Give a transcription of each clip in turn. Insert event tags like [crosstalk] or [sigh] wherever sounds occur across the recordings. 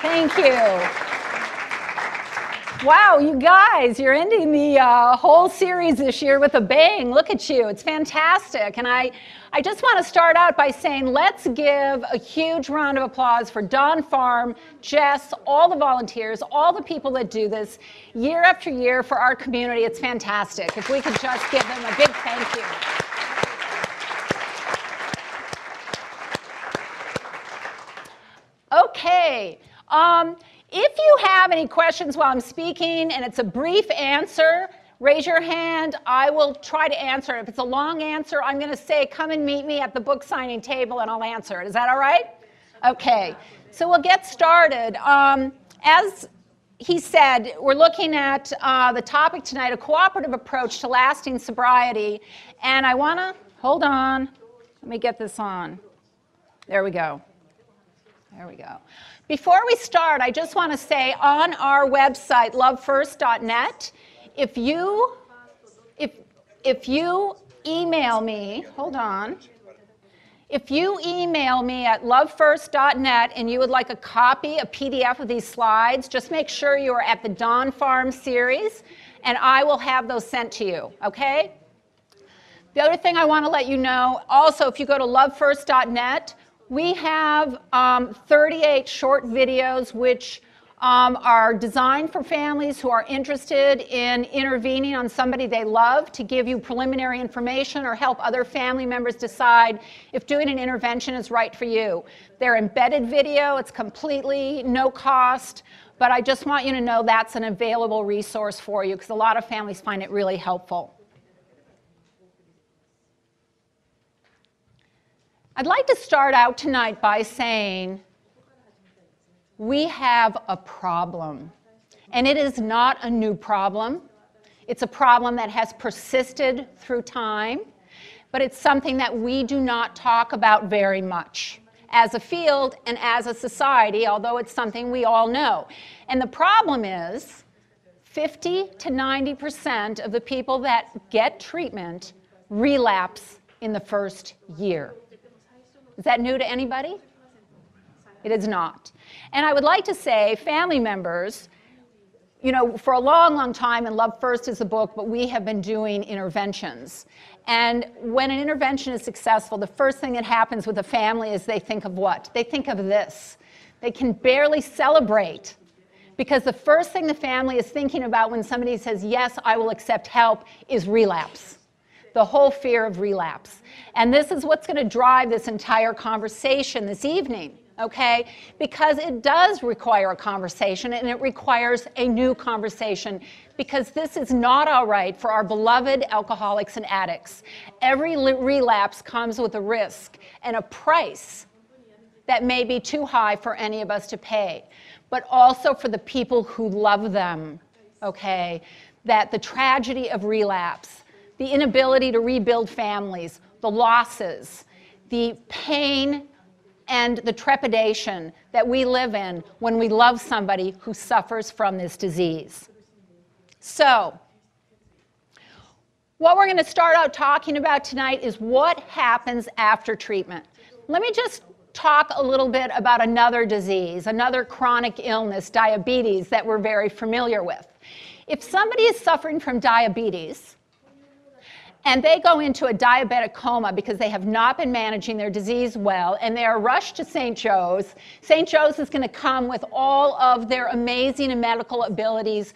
Thank you. Wow, you guys, you're ending the uh, whole series this year with a bang. Look at you. It's fantastic. And I, I just want to start out by saying let's give a huge round of applause for Dawn Farm, Jess, all the volunteers, all the people that do this year after year for our community. It's fantastic. If we could just give them a big thank you. Okay. Um, if you have any questions while I'm speaking and it's a brief answer, raise your hand. I will try to answer. If it's a long answer, I'm going to say, come and meet me at the book signing table and I'll answer it. Is that all right? Okay. So we'll get started. Um, as he said, we're looking at uh, the topic tonight a cooperative approach to lasting sobriety. And I want to hold on. Let me get this on. There we go. There we go. Before we start, I just want to say on our website, lovefirst.net, if you if if you email me, hold on. If you email me at lovefirst.net and you would like a copy, a PDF of these slides, just make sure you are at the Dawn Farm series and I will have those sent to you, okay? The other thing I want to let you know also, if you go to lovefirst.net, we have um, 38 short videos which um, are designed for families who are interested in intervening on somebody they love to give you preliminary information or help other family members decide if doing an intervention is right for you. They're embedded video, it's completely no cost, but I just want you to know that's an available resource for you because a lot of families find it really helpful. I'd like to start out tonight by saying we have a problem. And it is not a new problem. It's a problem that has persisted through time, but it's something that we do not talk about very much as a field and as a society, although it's something we all know. And the problem is 50 to 90% of the people that get treatment relapse in the first year. Is that new to anybody? It is not. And I would like to say, family members, you know, for a long, long time, and Love First is a book, but we have been doing interventions. And when an intervention is successful, the first thing that happens with a family is they think of what? They think of this. They can barely celebrate because the first thing the family is thinking about when somebody says, Yes, I will accept help, is relapse the whole fear of relapse. And this is what's going to drive this entire conversation this evening, okay? Because it does require a conversation and it requires a new conversation because this is not all right for our beloved alcoholics and addicts. Every relapse comes with a risk and a price that may be too high for any of us to pay, but also for the people who love them, okay? That the tragedy of relapse the inability to rebuild families, the losses, the pain and the trepidation that we live in when we love somebody who suffers from this disease. So, what we're going to start out talking about tonight is what happens after treatment. Let me just talk a little bit about another disease, another chronic illness, diabetes, that we're very familiar with. If somebody is suffering from diabetes, and they go into a diabetic coma because they have not been managing their disease well, and they are rushed to St. Joe's. St. Joe's is going to come with all of their amazing medical abilities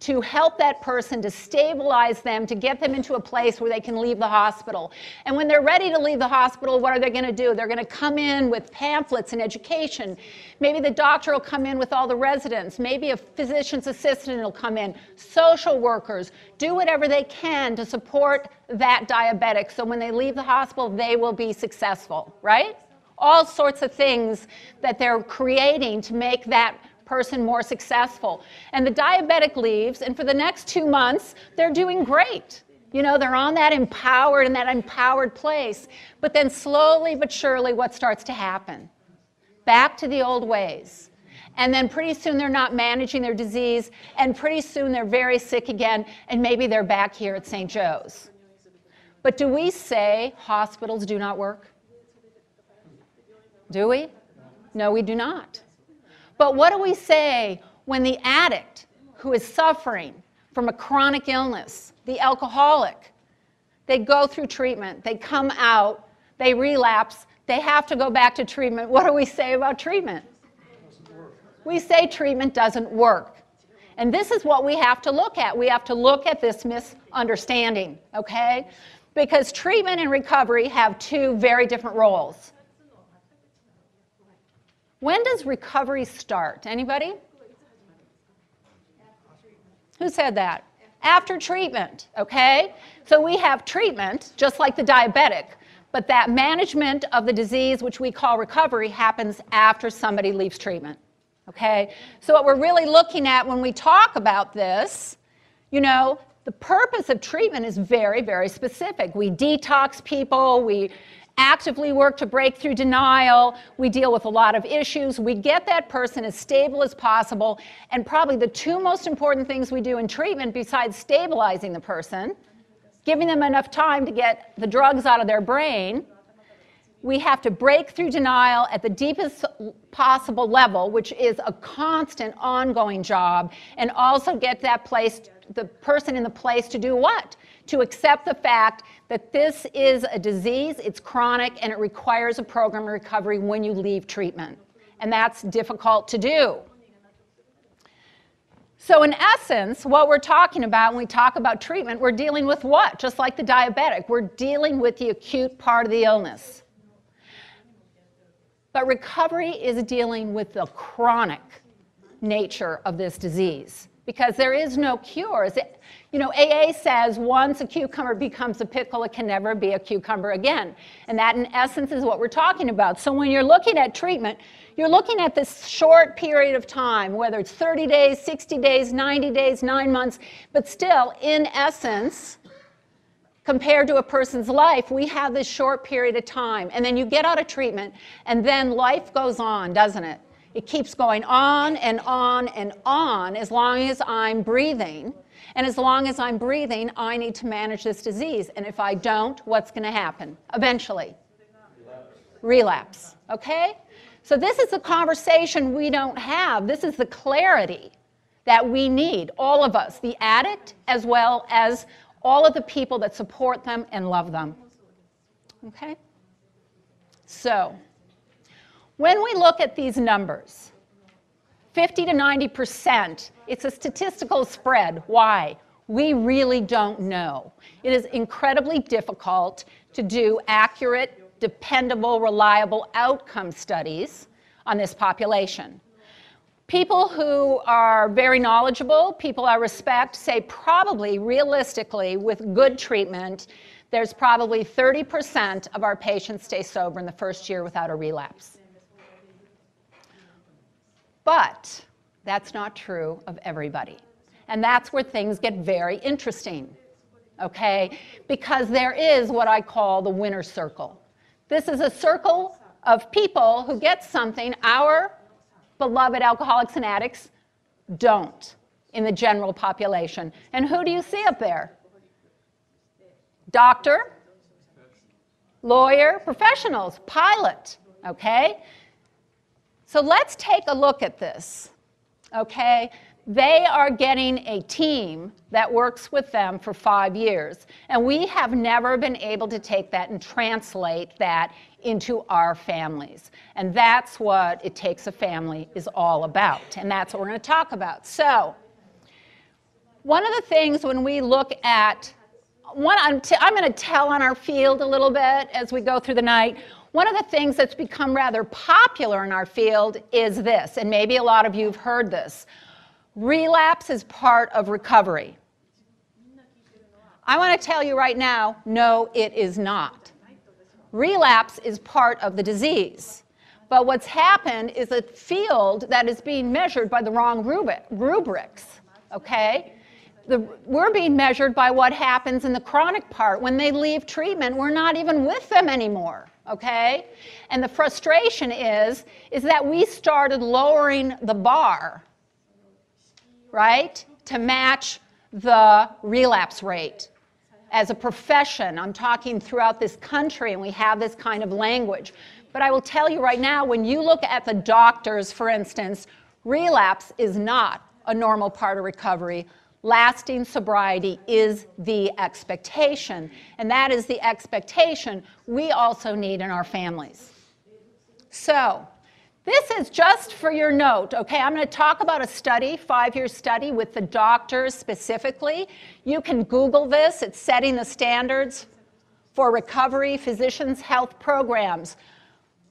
to help that person, to stabilize them, to get them into a place where they can leave the hospital. And when they're ready to leave the hospital, what are they going to do? They're going to come in with pamphlets and education. Maybe the doctor will come in with all the residents. Maybe a physician's assistant will come in. Social workers do whatever they can to support that diabetic so when they leave the hospital, they will be successful, right? All sorts of things that they're creating to make that person more successful. And the diabetic leaves, and for the next two months, they're doing great. You know, they're on that empowered and that empowered place. But then slowly but surely, what starts to happen? Back to the old ways. And then pretty soon they're not managing their disease, and pretty soon they're very sick again, and maybe they're back here at St. Joe's. But do we say hospitals do not work? Do we? No, we do not. But what do we say when the addict who is suffering from a chronic illness, the alcoholic, they go through treatment, they come out, they relapse, they have to go back to treatment. What do we say about treatment? We say treatment doesn't work. And this is what we have to look at. We have to look at this misunderstanding, okay? Because treatment and recovery have two very different roles. When does recovery start? Anybody? Who said that? After treatment, okay? So we have treatment, just like the diabetic, but that management of the disease, which we call recovery, happens after somebody leaves treatment. Okay? So, what we're really looking at when we talk about this, you know, the purpose of treatment is very, very specific. We detox people, we actively work to break through denial, we deal with a lot of issues, we get that person as stable as possible, and probably the two most important things we do in treatment, besides stabilizing the person, giving them enough time to get the drugs out of their brain, we have to break through denial at the deepest possible level, which is a constant, ongoing job, and also get that place, the person in the place to do what? To accept the fact that this is a disease, it's chronic, and it requires a program of recovery when you leave treatment. And that's difficult to do. So, in essence, what we're talking about when we talk about treatment, we're dealing with what? Just like the diabetic, we're dealing with the acute part of the illness. But recovery is dealing with the chronic nature of this disease because there is no cure. You know, AA says once a cucumber becomes a pickle, it can never be a cucumber again. And that, in essence, is what we're talking about. So when you're looking at treatment, you're looking at this short period of time, whether it's 30 days, 60 days, 90 days, nine months, but still, in essence, compared to a person's life, we have this short period of time. And then you get out of treatment, and then life goes on, doesn't it? It keeps going on and on and on as long as I'm breathing. And as long as I'm breathing, I need to manage this disease. And if I don't, what's going to happen? Eventually, relapse. Okay? So, this is the conversation we don't have. This is the clarity that we need, all of us, the addict as well as all of the people that support them and love them. Okay? So, when we look at these numbers, 50 to 90%, it's a statistical spread. Why? We really don't know. It is incredibly difficult to do accurate, dependable, reliable outcome studies on this population. People who are very knowledgeable, people I respect, say probably realistically, with good treatment, there's probably 30% of our patients stay sober in the first year without a relapse. But that's not true of everybody. And that's where things get very interesting, okay? Because there is what I call the winner circle. This is a circle of people who get something our beloved alcoholics and addicts don't in the general population. And who do you see up there? Doctor, lawyer, professionals, pilot, okay? So let's take a look at this, okay? They are getting a team that works with them for five years. And we have never been able to take that and translate that into our families. And that's what It Takes a Family is all about. And that's what we're going to talk about. So, one of the things when we look at, one, I'm, t- I'm going to tell on our field a little bit as we go through the night. One of the things that's become rather popular in our field is this, and maybe a lot of you have heard this relapse is part of recovery. I want to tell you right now no, it is not. Relapse is part of the disease. But what's happened is a field that is being measured by the wrong rubric, rubrics, okay? The, we're being measured by what happens in the chronic part. When they leave treatment, we're not even with them anymore, okay? And the frustration is, is that we started lowering the bar right, to match the relapse rate. As a profession, I'm talking throughout this country, and we have this kind of language. But I will tell you right now, when you look at the doctors, for instance, Relapse is not a normal part of recovery. Lasting sobriety is the expectation, and that is the expectation we also need in our families. So, this is just for your note, okay? I'm going to talk about a study, five-year study with the doctors specifically. You can Google this. It's setting the standards for recovery physicians' health programs.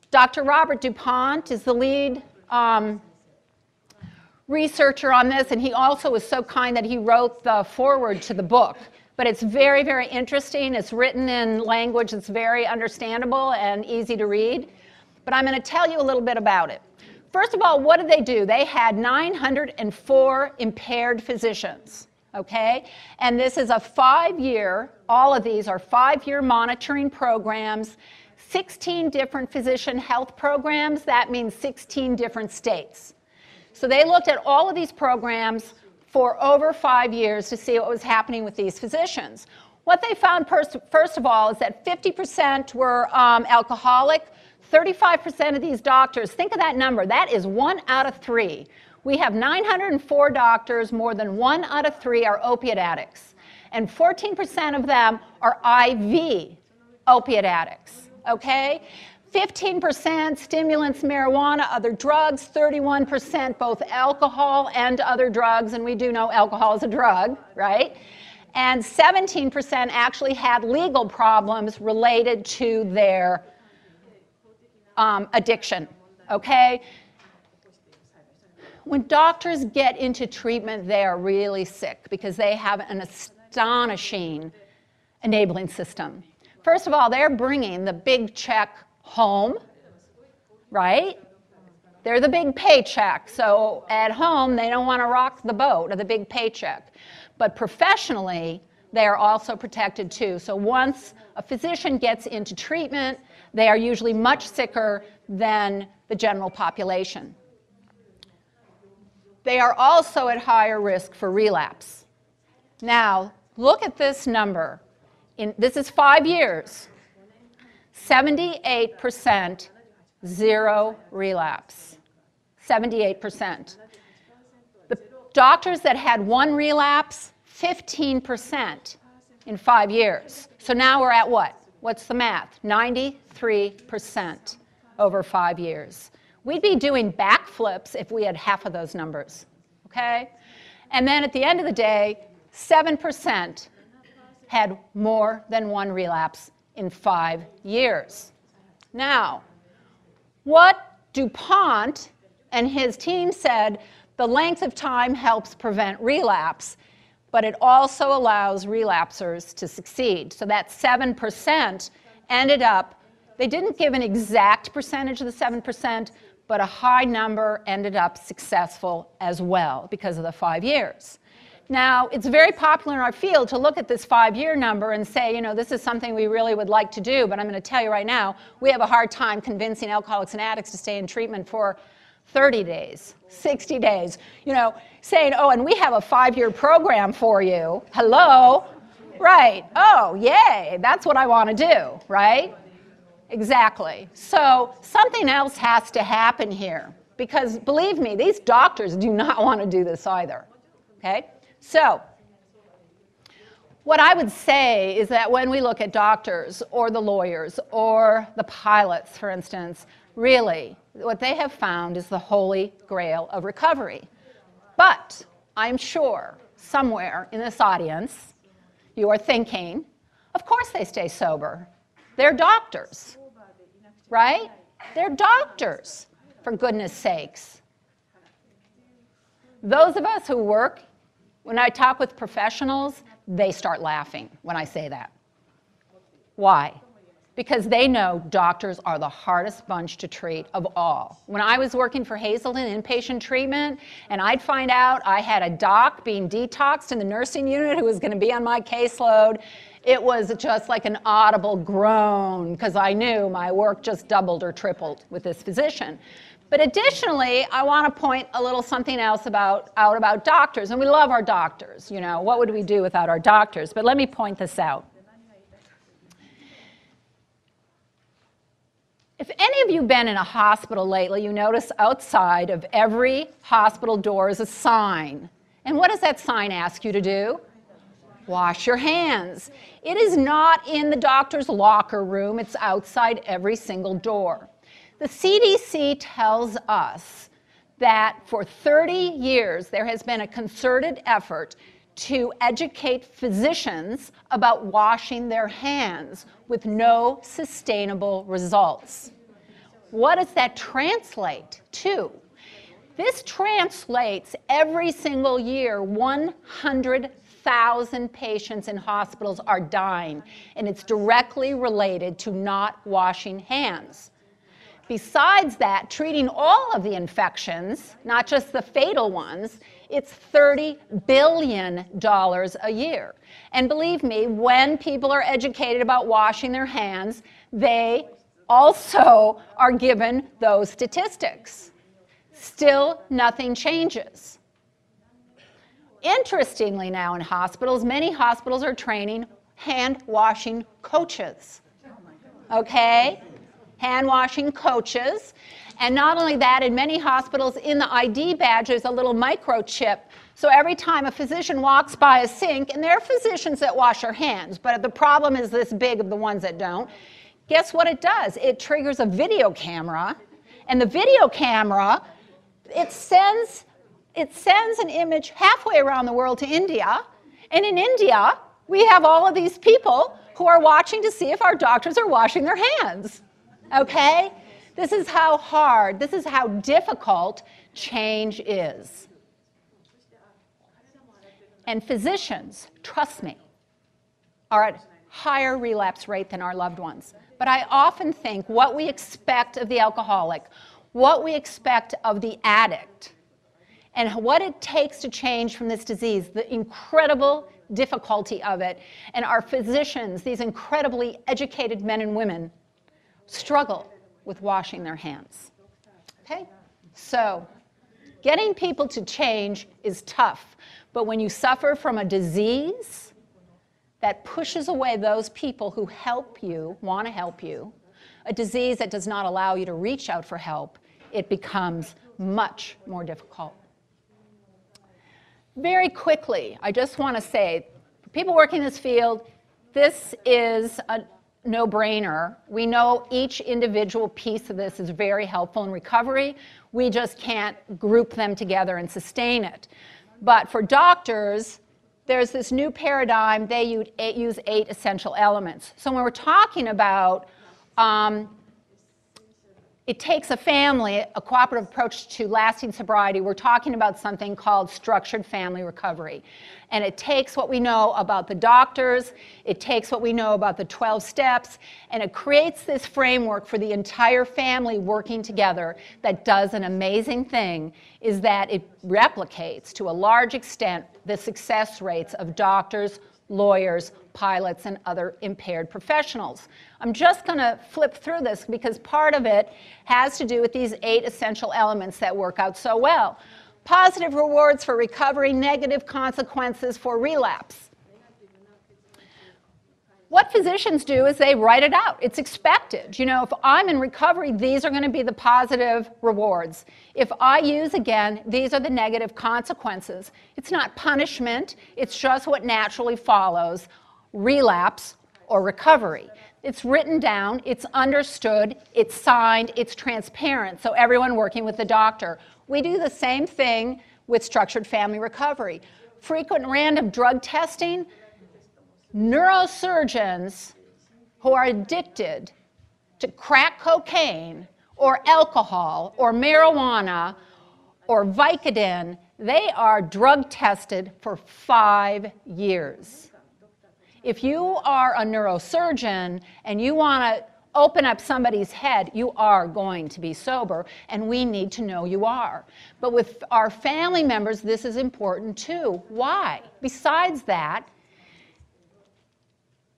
Dr. Robert DuPont is the lead um, researcher on this, and he also was so kind that he wrote the foreword to the book. But it's very, very interesting. It's written in language that's very understandable and easy to read. But I'm going to tell you a little bit about it. First of all, what did they do? They had 904 impaired physicians, okay? And this is a five year, all of these are five year monitoring programs, 16 different physician health programs. That means 16 different states. So they looked at all of these programs for over five years to see what was happening with these physicians. What they found, first, of all, is that 50% were um, alcoholic, 35% of these doctors, think of that number, that is one out of three. We have 904 doctors, more than one out of three are opiate addicts. And 14% of them are IV opiate addicts, okay? 15% stimulants, marijuana, other drugs, 31% both alcohol and other drugs, and we do know alcohol is a drug, right? And 17% actually had legal problems related to their um, addiction, okay? When doctors get into treatment, they are really sick because they have an astonishing enabling system. First of all, they're bringing the big check home, right? They're the big paycheck. So at home, they don't want to rock the boat of the big paycheck. But professionally, they are also protected too. So once a physician gets into treatment, they are usually much sicker than the general population. They are also at higher risk for relapse. Now, look at this number. In, this is five years. 78% zero relapse. 78%. The doctors that had one relapse, 15% in five years. So now we're at what? What's the math? 93% over five years. We'd be doing backflips if we had half of those numbers, okay? And then at the end of the day, 7% had more than one relapse in five years. Now, what DuPont and his team said the length of time helps prevent relapse, but it also allows relapsers to succeed. So that 7% ended up, they didn't give an exact percentage of the 7%, but a high number ended up successful as well because of the five years. Now, it's very popular in our field to look at this five year number and say, you know, this is something we really would like to do, but I'm going to tell you right now, we have a hard time convincing alcoholics and addicts to stay in treatment for 30 days, 60 days. You know, saying, oh, and we have a five year program for you. Hello? Right. Oh, yay. That's what I want to do, right? Exactly. So something else has to happen here because believe me, these doctors do not [laughs] want to do this either. Okay? So, what I would say is that when we look at doctors or the lawyers or the pilots, for instance, really what they have found is the holy grail of recovery. But I'm sure somewhere in this audience you are thinking, of course they stay sober. They're doctors, right? They're doctors, for goodness sakes. Those of us who work when I talk with professionals, they start laughing when I say that. Why? Because they know doctors are the hardest bunch to treat of all. When I was working for Hazelden inpatient treatment, and I'd find out I had a doc being detoxed in the nursing unit who was going to be on my caseload, it was just like an audible groan because I knew my work just doubled or tripled with this physician. But additionally, I want to point a little something else about, out about doctors. And we love our doctors. You know, what would we do without our doctors? But let me point this out. If any of you have been in a hospital lately, you notice outside of every hospital door is a sign. And what does that sign ask you to do? Wash your hands. It is not in the doctor's locker room, it's outside every single door. The CDC tells us that for 30 years there has been a concerted effort to educate physicians about washing their hands with no sustainable results. What does that translate to? This translates every single year 100,000 patients in hospitals are dying, and it's directly related to not washing hands. Besides that, treating all of the infections, not just the fatal ones, it's $30 billion a year. And believe me, when people are educated about washing their hands, they also are given those statistics. Still, nothing changes. Interestingly, now in hospitals, many hospitals are training hand washing coaches. Okay? Hand washing coaches. And not only that, in many hospitals, in the ID badge, there's a little microchip. So every time a physician walks by a sink, and there are physicians that wash their hands, but the problem is this big of the ones that don't, guess what it does? It triggers a video camera, and the video camera, it sends, it sends an image halfway around the world to India, and in India, we have all of these people who are watching to see if our doctors are washing their hands. Okay? This is how hard, this is how difficult change is. And physicians, trust me, are at higher relapse rate than our loved ones. But I often think what we expect of the alcoholic, what we expect of the addict, and what it takes to change from this disease, the incredible difficulty of it, and our physicians, these incredibly educated men and women, struggle with washing their hands. Okay? So, getting people to change is tough. But when you suffer from a disease that pushes away those people who help you, want to help you, a disease that does not allow you to reach out for help, it becomes much more difficult. Very quickly, I just want to say, people working in this field, this is a, no brainer. We know each individual piece of this is very helpful in recovery. We just can't group them together and sustain it. But for doctors, there's this new paradigm. They use eight essential elements. So when we're talking about um, it takes a family, a cooperative approach to lasting sobriety. We're talking about something called structured family recovery. And it takes what we know about the doctors, it takes what we know about the 12 steps, and it creates this framework for the entire family working together that does an amazing thing is that it replicates to a large extent the success rates of doctors, lawyers, pilots, and other impaired professionals. I'm just going to flip through this because part of it has to do with these eight essential elements that work out so well. Positive rewards for recovery, negative consequences for relapse. What physicians do is they write it out. It's expected. You know, if I'm in recovery, these are going to be the positive rewards. If I use again, these are the negative consequences. It's not punishment, it's just what naturally follows relapse or recovery. It's written down, it's understood, it's signed, it's transparent. So, everyone working with the doctor. We do the same thing with structured family recovery. Frequent random drug testing, neurosurgeons who are addicted to crack cocaine or alcohol or marijuana or Vicodin, they are drug tested for five years. If you are a neurosurgeon and you want to open up somebody's head, you are going to be sober, and we need to know you are. But with our family members, this is important too. Why? Besides that,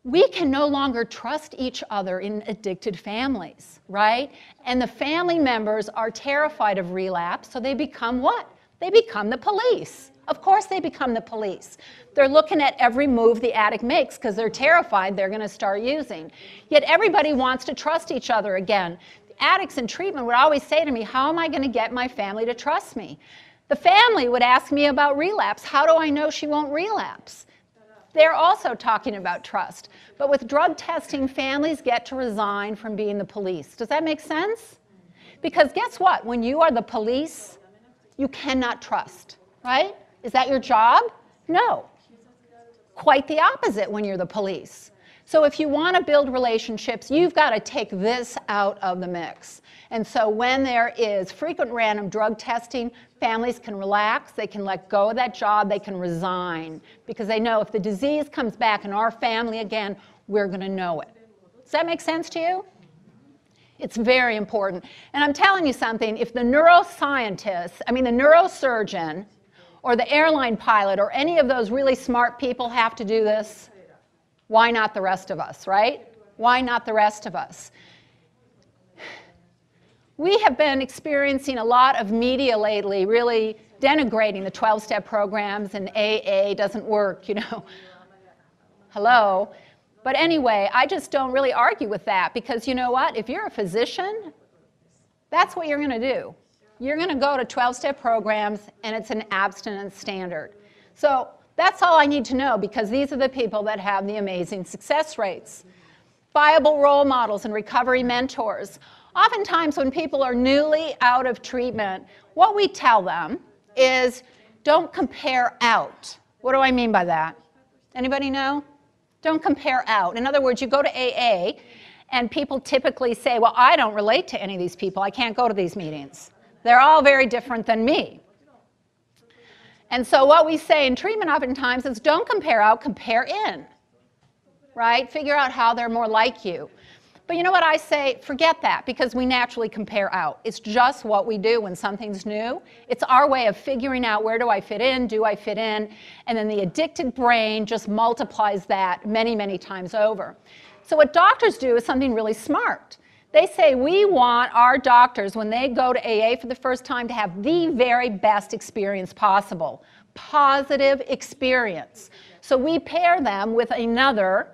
we can no longer trust each other in addicted families, right? And the family members are terrified of relapse, so they become what? They become the police. Of course, they become the police. They're looking at every move the addict makes because they're terrified they're going to start using. Yet everybody wants to trust each other again. addicts in treatment would always say to me, How am I going to get my family to trust me? The family would ask me about relapse. How do I know she won't relapse? They're also talking about trust. But with drug testing, families get to resign from being the police. Does that make sense? Because guess what? When you are the police, you cannot trust, right? Is that your job? No. Quite the opposite when you're the police. So if you want to build relationships, you've got to take this out of the mix. And so when there is frequent random drug testing, families can relax, they can let go of that job, they can resign because they know if the disease comes back in our family again, we're going to know it. Does that make sense to you? It's very important. And I'm telling you something, if the neuroscientist, I mean the neurosurgeon, or the airline pilot, or any of those really smart people have to do this, why not the rest of us, right? Why not the rest of us? We have been experiencing a lot of media lately really denigrating the 12 step programs and AA doesn't work, you know. Hello. But anyway, I just don't really argue with that because you know what? If you're a physician, that's what you're going to do. You're going to go to 12 step programs and it's an abstinence standard. So that's all I need to know because these are the people that have the amazing success rates. Viable role models and recovery mentors. Oftentimes, when people are newly out of treatment, what we tell them is don't compare out. What do I mean by that? Anybody know? Don't compare out. In other words, you go to AA, and people typically say, Well, I don't relate to any of these people. I can't go to these meetings. They're all very different than me. And so what we say in treatment oftentimes is don't compare out, compare in. Right? Figure out how they're more like you. But you know what I say? Forget that because we naturally compare out. It's just what we do when something's new. It's our way of figuring out where do I fit in, do I fit in, and then the addicted brain just multiplies that many, many times over. So what doctors do is something really smart. They say we want our doctors, when they go to AA for the first time, to have the very best experience possible. Positive experience. So we pair them with another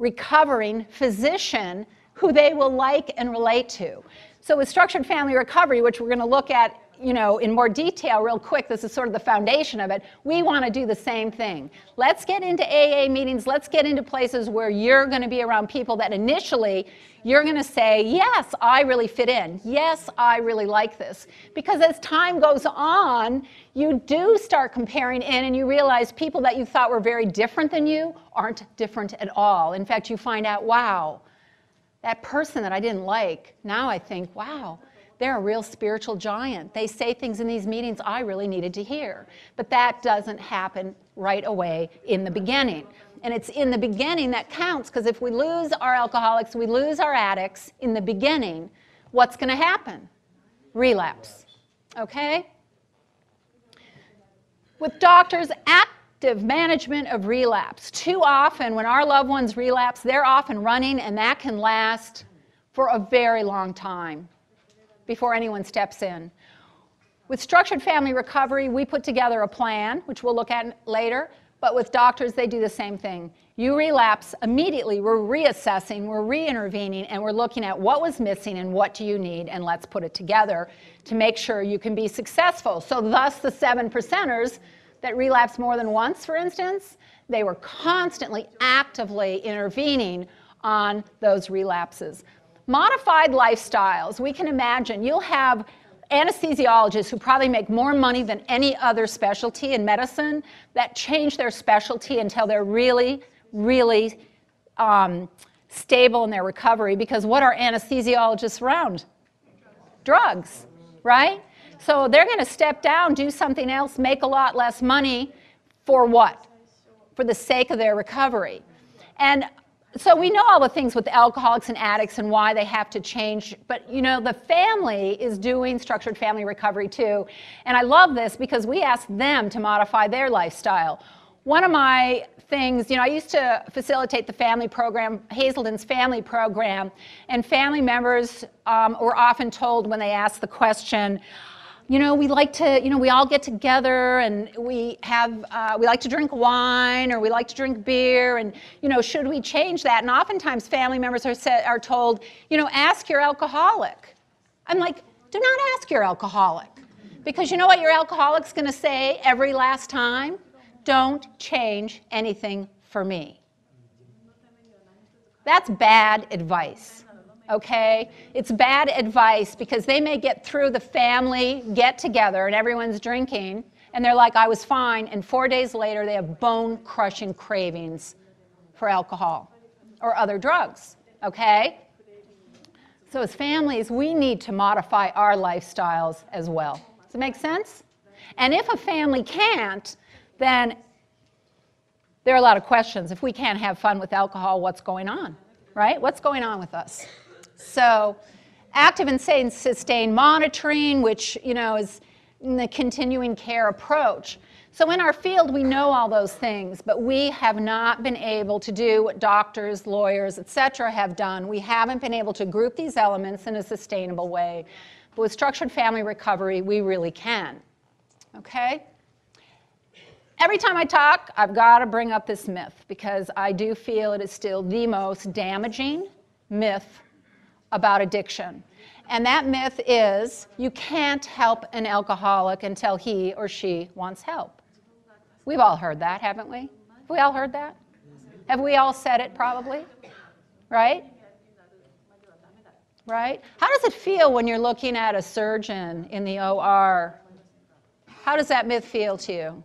recovering physician who they will like and relate to. So with structured family recovery, which we're going to look at you know, in more detail real quick, this is sort of the foundation of it, we want to do the same thing. Let's get into AA meetings, let's get into places where you're going to be around people that initially you're going to say, yes, I really fit in. Yes, I really like this. Because as time goes on, you do start comparing in and you realize people that you thought were very different than you aren't different at all. In fact, you find out, wow, that person that I didn't like, now I think, wow, they're a real spiritual giant. They say things in these meetings I really needed to hear. But that doesn't happen right away in the beginning. And it's in the beginning that counts because if we lose our alcoholics, we lose our addicts in the beginning, what's going to happen? Relapse. Okay? With doctors, active management of relapse. Too often, when our loved ones relapse, they're often running, and that can last for a very long time before anyone steps in. With structured family recovery, we put together a plan, which we'll look at later, but with doctors, they do the same thing. You relapse immediately, we're reassessing, we're re-intervening, and we're looking at what was missing and what do you need, and let's put it together to make sure you can be successful. So thus the seven percenters that relapse more than once, for instance, they were constantly actively intervening on those relapses. Modified lifestyles, we can imagine you'll have anesthesiologists who probably make more money than any other specialty in medicine that change their specialty until they're really, really um, stable in their recovery because what are anesthesiologists around? Drugs, right? So they're going to step down, do something else, make a lot less money for what? For the sake of their recovery. And so we know all the things with alcoholics and addicts and why they have to change but you know the family is doing structured family recovery too. And i love this because we ask them to modify their lifestyle. One of my things you know i used to facilitate the family program hazelden's family program and family members um, were often told when they asked the question you know, we like to, you know, we all get together and we have, uh, we like to drink wine or we like to drink beer and, you know, should we change that? And oftentimes family members are, set, are told, you know, ask your alcoholic. I'm like, do not ask your alcoholic. Because you know what your alcoholic's going to say every last time? Don't change anything for me. That's bad advice okay? It's bad advice because they may get through the family get together and everyone's drinking and they're like, I was fine. And four days later, they have bone crushing cravings for alcohol or other drugs, okay? So, as families, we need to modify our lifestyles as well. Does it make sense? And if a family can't, then there are a lot of questions. If we can't have fun with alcohol, what's going on? Right? What's going on with us? So active and sustained monitoring, which you know is the continuing care approach. So in our field, we know all those things, but we have not been able to do what doctors, lawyers, et cetera, have done. We haven't been able to group these elements in a sustainable way. But with structured family recovery, we really can. Okay? Every time I talk, I've got to bring up this myth because I do feel it is still the most damaging myth about addiction. And that myth is you can't help an alcoholic until he or she wants help. We've all heard that, haven't we? Have we all heard that? Have we all said it probably? Right? Right? How does it feel when you're looking at a surgeon in the OR? How does that myth feel to you?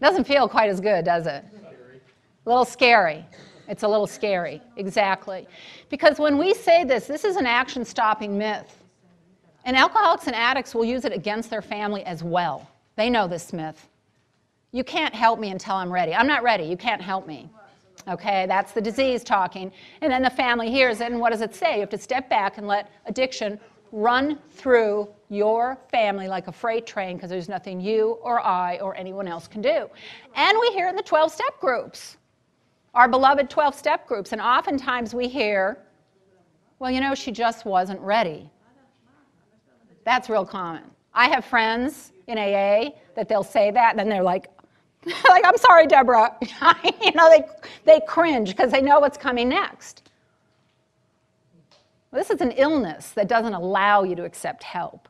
Doesn't feel quite as good, does it? A little scary. It's a little scary, exactly. Because when we say this, this is an action stopping myth. And alcoholics and addicts will use it against their family as well. They know this myth. You can't help me until I'm ready. I'm not ready. You can't help me. Okay, that's the disease talking. And then the family hears it, and what does it say? You have to step back and let addiction run through your family like a freight train because there's nothing you or I or anyone else can do. And we hear in the 12 step groups our beloved 12 step groups. And oftentimes we hear, well, you know, she just wasn't ready. That's real common. I have friends in AA that they'll say that, and then they're like, [laughs] like, I'm sorry, Deborah. [laughs] you know, they, they cringe because they know what's coming next. Well, this is an illness that doesn't allow you to accept help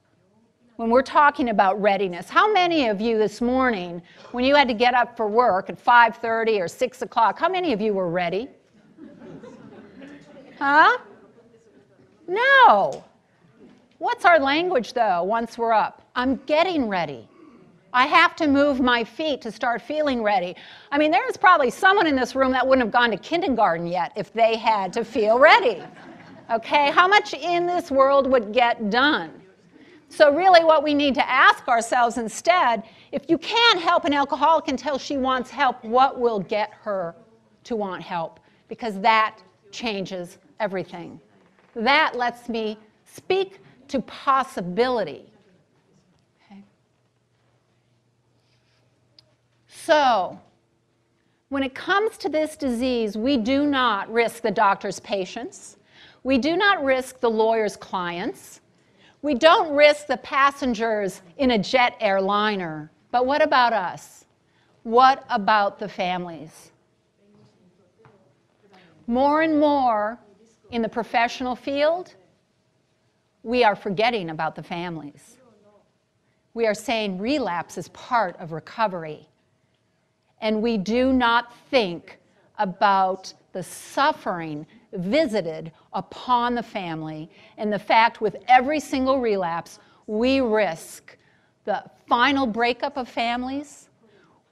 when we're talking about readiness. How many of you this morning, when you had to get up for work at 5:30 or 6 o'clock, how many of you were ready? Huh? No. What's our language though once we're up? I'm getting ready. I have to move my feet to start feeling ready. I mean, there's probably someone in this room that wouldn't have gone to kindergarten yet if they had to feel ready. Okay? How much in this world would get done? So, really, what we need to ask ourselves instead if you can't help an alcoholic until she wants help, what will get her to want help? Because that changes everything. That lets me speak to possibility. So, when it comes to this disease, we do not risk the doctor's patients. We do not risk the lawyer's clients. We don't risk the passengers in a jet airliner, but what about us? What about the families? More and more in the professional field, we are forgetting about the families. We are saying relapse is part of recovery. And we do not think about the suffering visited upon the family, and the fact with every single relapse, we risk the final breakup of families,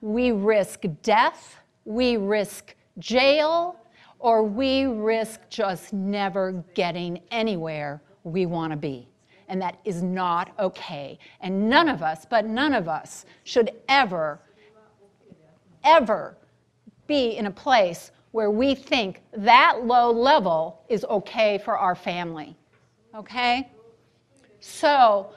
we risk death, we risk jail, or we risk just never getting anywhere we want to be. And that is not okay. And none of us, but none of us, should ever, ever be in a place where we think that low level is okay for our family. Okay? So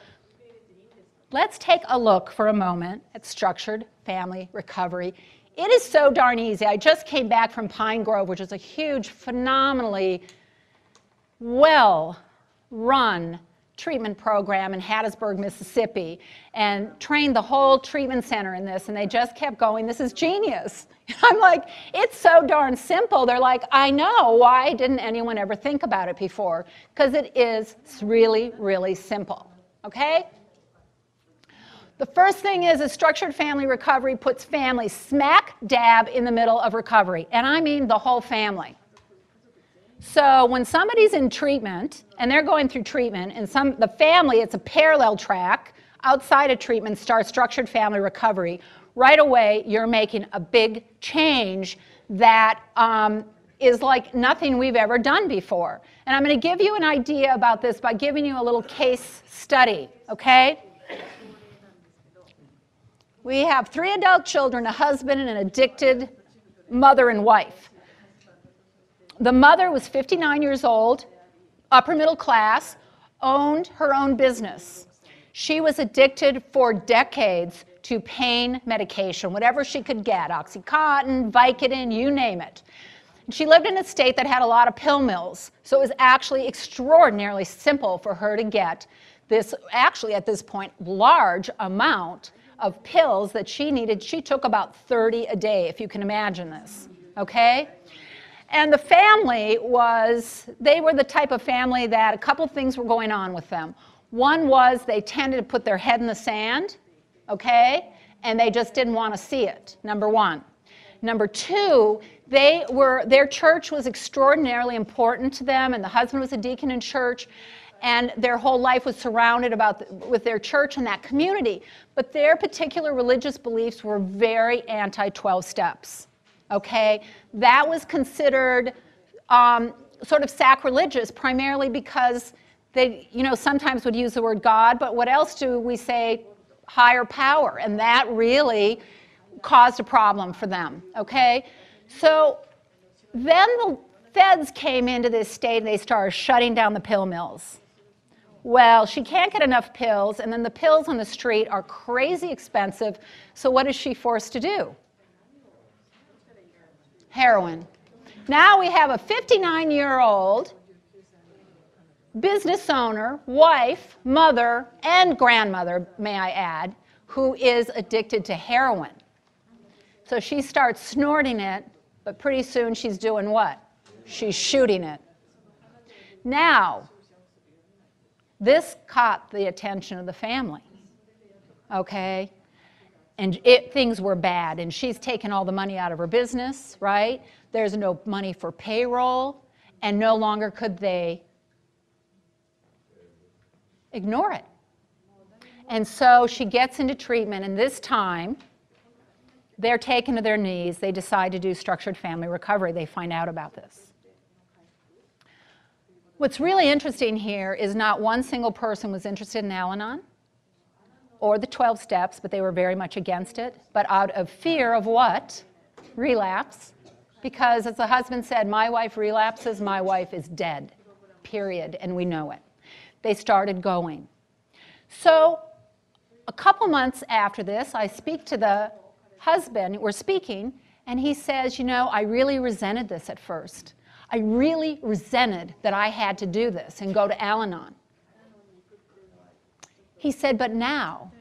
let's take a look for a moment at structured family recovery. It is so darn easy. I just came back from Pine Grove, which is a huge, phenomenally well run treatment program in Hattiesburg, Mississippi, and trained the whole treatment center in this, and they just kept going, This is genius. [laughs] I'm like, It's so darn simple. They're like, I know. Why didn't anyone ever think about it before? Because it is really, really simple. Okay? The first thing is a structured family recovery puts family smack dab in the middle of recovery, and I mean the whole family. So when somebody's in treatment and they're going through treatment, and some the family, it's a parallel track outside of treatment starts structured family recovery. Right away, you're making a big change that um, is like nothing we've ever done before. And I'm going to give you an idea about this by giving you a little case study, okay? We have three adult children, a husband, and an addicted mother and wife. The mother was 59 years old, upper middle class, owned her own business. She was addicted for decades to pain medication, whatever she could get Oxycontin, Vicodin, you name it. She lived in a state that had a lot of pill mills, so it was actually extraordinarily simple for her to get this, actually at this point, large amount of pills that she needed. She took about 30 a day, if you can imagine this, okay? And the family was, they were the type of family that a couple things were going on with them. One was they tended to put their head in the sand, okay? And they just didn't want to see it, number one. Number two, they were, their church was extraordinarily important to them, and the husband was a deacon in church, and their whole life was surrounded about the, with their church and that community. But their particular religious beliefs were very anti 12 steps okay? That was considered um, sort of sacrilegious, primarily because they, you know, sometimes would use the word God, but what else do we say? Higher power, and that really caused a problem for them, okay? So then the feds came into this state and they started shutting down the pill mills. Well, she can't get enough pills, and then the pills on the street are crazy expensive, so what is she forced to do? Heroin. Now we have a 59 year old business owner, wife, mother, and grandmother, may I add, who is addicted to heroin. So she starts snorting it, but pretty soon she's doing what? She's shooting it. Now, this caught the attention of the family. Okay? And it, things were bad and she's taken all the money out of her business right? There's no money for payroll and no longer could they ignore it. And so she gets into treatment and this time they're taken to their knees. They decide to do structured family recovery. They find out about this. What's really interesting here is not one single person was interested in al-anon or the 12 steps, but they were very much against it. But out of fear of what? Relapse. Because as the husband said, my wife relapses, my wife is dead, period, and we know it. They started going. So a couple months after this, I speak to the husband, we're speaking, and he says, You know, I really resented this at first. I really resented that I had to do this and go to Al Anon. He said, but now,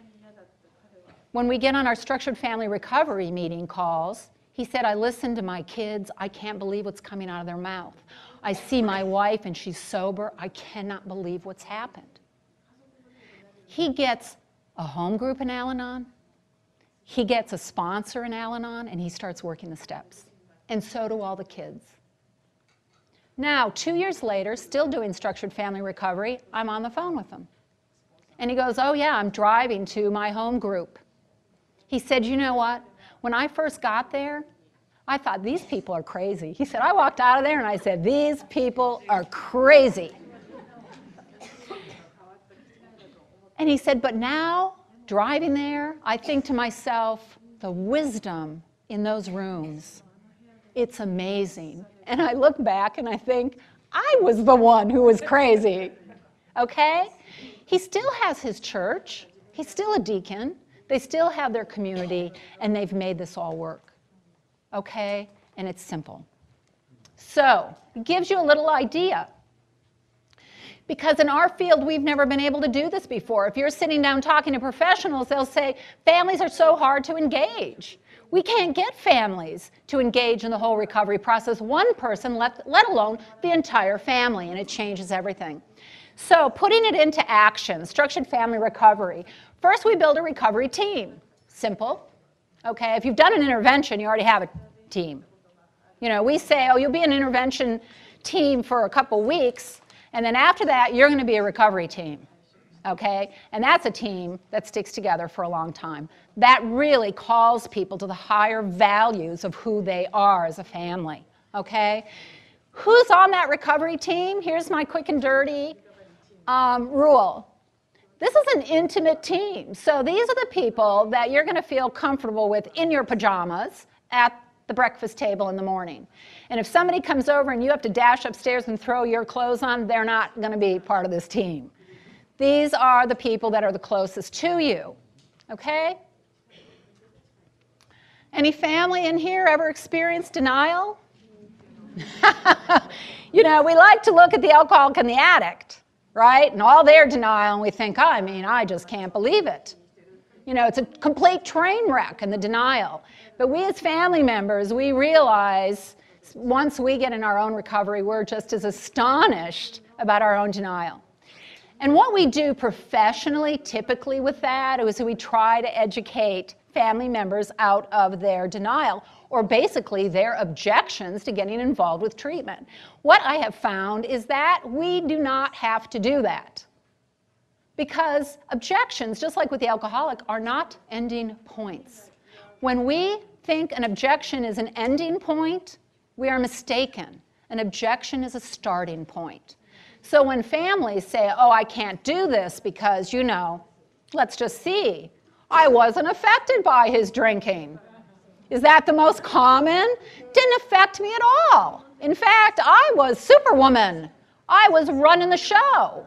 when we get on our structured family recovery meeting calls, he said, I listen to my kids. I can't believe what's coming out of their mouth. I see my wife and she's sober. I cannot believe what's happened. He gets a home group in Al Anon, he gets a sponsor in Al Anon, and he starts working the steps. And so do all the kids. Now, two years later, still doing structured family recovery, I'm on the phone with them. And he goes, Oh, yeah, I'm driving to my home group. He said, You know what? When I first got there, I thought, These people are crazy. He said, I walked out of there and I said, These people are crazy. And he said, But now, driving there, I think to myself, the wisdom in those rooms, it's amazing. And I look back and I think, I was the one who was crazy. Okay? He still has his church, he's still a deacon, they still have their community, and they've made this all work. Okay? And it's simple. So, it gives you a little idea. Because in our field, we've never been able to do this before. If you're sitting down talking to professionals, they'll say, families are so hard to engage. We can't get families to engage in the whole recovery process, one person, let, let alone the entire family, and it changes everything. So, putting it into action, structured family recovery. First, we build a recovery team. Simple. Okay, if you've done an intervention, you already have a team. You know, we say, oh, you'll be an intervention team for a couple weeks, and then after that, you're going to be a recovery team. Okay? And that's a team that sticks together for a long time. That really calls people to the higher values of who they are as a family. Okay? Who's on that recovery team? Here's my quick and dirty um, rule. This is an intimate team. So these are the people that you're going to feel comfortable with in your pajamas at the breakfast table in the morning. And if somebody comes over and you have to dash upstairs and throw your clothes on, they're not going to be part of this team. These are the people that are the closest to you. Okay? Any family in here ever experienced denial? [laughs] you know, we like to look at the alcoholic and the addict, right? And all their denial, and we think, oh, I mean, I just can't believe it. You know, it's a complete train wreck in the denial. But we as family members, we realize once we get in our own recovery, we're just as astonished about our own denial. And what we do professionally, typically with that, is we try to educate family members out of their denial or basically their objections to getting involved with treatment. What I have found is that we do not have to do that. Because objections, just like with the alcoholic, are not ending points. When we think an objection is an ending point, we are mistaken. An objection is a starting point. So when families say, oh, I can't do this because, you know, let's just see, I wasn't affected by his drinking. Is that the most common? Didn't affect me at all. In fact, I was superwoman. I was running the show.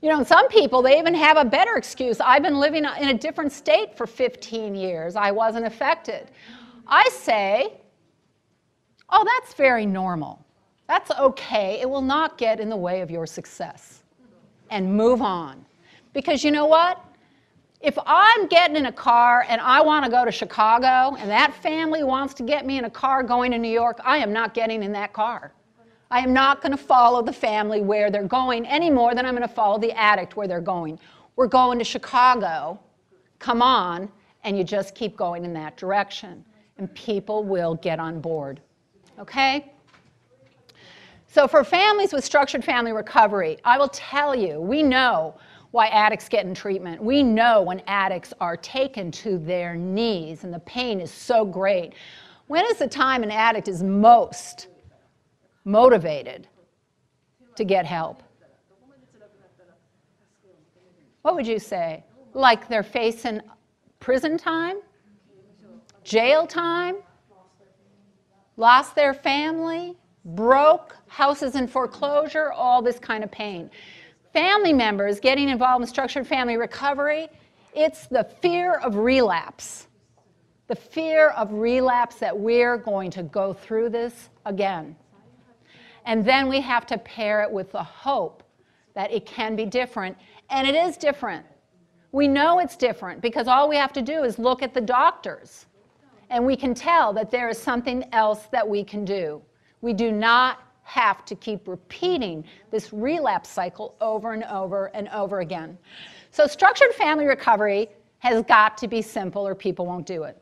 You know, some people, they even have a better excuse. I've been living in a different state for 15 years. I wasn't affected. I say, oh, that's very normal. That's okay. It will not get in the way of your success. And move on. Because you know what? If I'm getting in a car and I want to go to Chicago and that family wants to get me in a car going to New York, I am not getting in that car. I am not going to follow the family where they're going any more than I'm going to follow the addict where they're going. We're going to Chicago. Come on. And you just keep going in that direction. And people will get on board. Okay? So, for families with structured family recovery, I will tell you, we know why addicts get in treatment. We know when addicts are taken to their knees and the pain is so great. When is the time an addict is most motivated to get help? What would you say? Like they're facing prison time? Jail time? Lost their family? Broke? Houses in foreclosure? All this kind of pain. Family members getting involved in structured family recovery, it's the fear of relapse. The fear of relapse that we're going to go through this again. And then we have to pair it with the hope that it can be different. And it is different. We know it's different because all we have to do is look at the doctors and we can tell that there is something else that we can do. We do not have to keep repeating this relapse cycle over and over and over again. So, structured family recovery has got to be simple or people won't do it.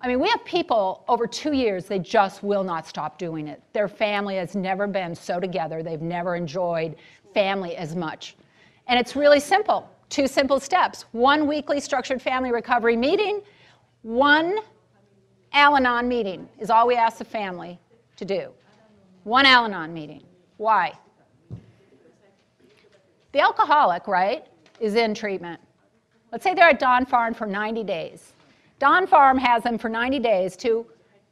I mean, we have people over two years, they just will not stop doing it. Their family has never been so together, they've never enjoyed family as much. And it's really simple two simple steps one weekly structured family recovery meeting, one Al Anon meeting is all we ask the family to do. One Al Anon meeting. Why? The alcoholic, right, is in treatment. Let's say they're at Dawn Farm for 90 days. Dawn Farm has them for 90 days to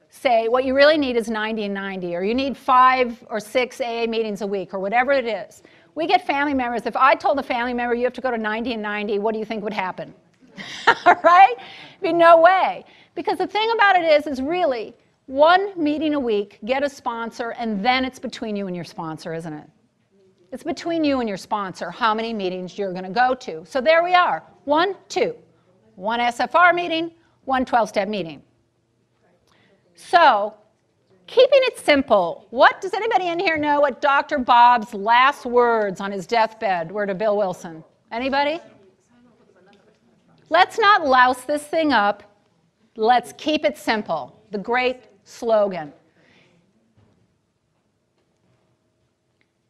say what you really need is 90 and 90, or you need five or six AA meetings a week, or whatever it is. We get family members. If I told a family member you have to go to 90 and 90, what do you think would happen? [laughs] right? Be no way. Because the thing about it is, is really one meeting a week, get a sponsor, and then it's between you and your sponsor, isn't it? It's between you and your sponsor how many meetings you're going to go to. So there we are one, two. One SFR meeting, one 12 step meeting. So, keeping it simple, what does anybody in here know what Dr. Bob's last words on his deathbed were to Bill Wilson? Anybody? Let's not louse this thing up. Let's keep it simple. The great slogan.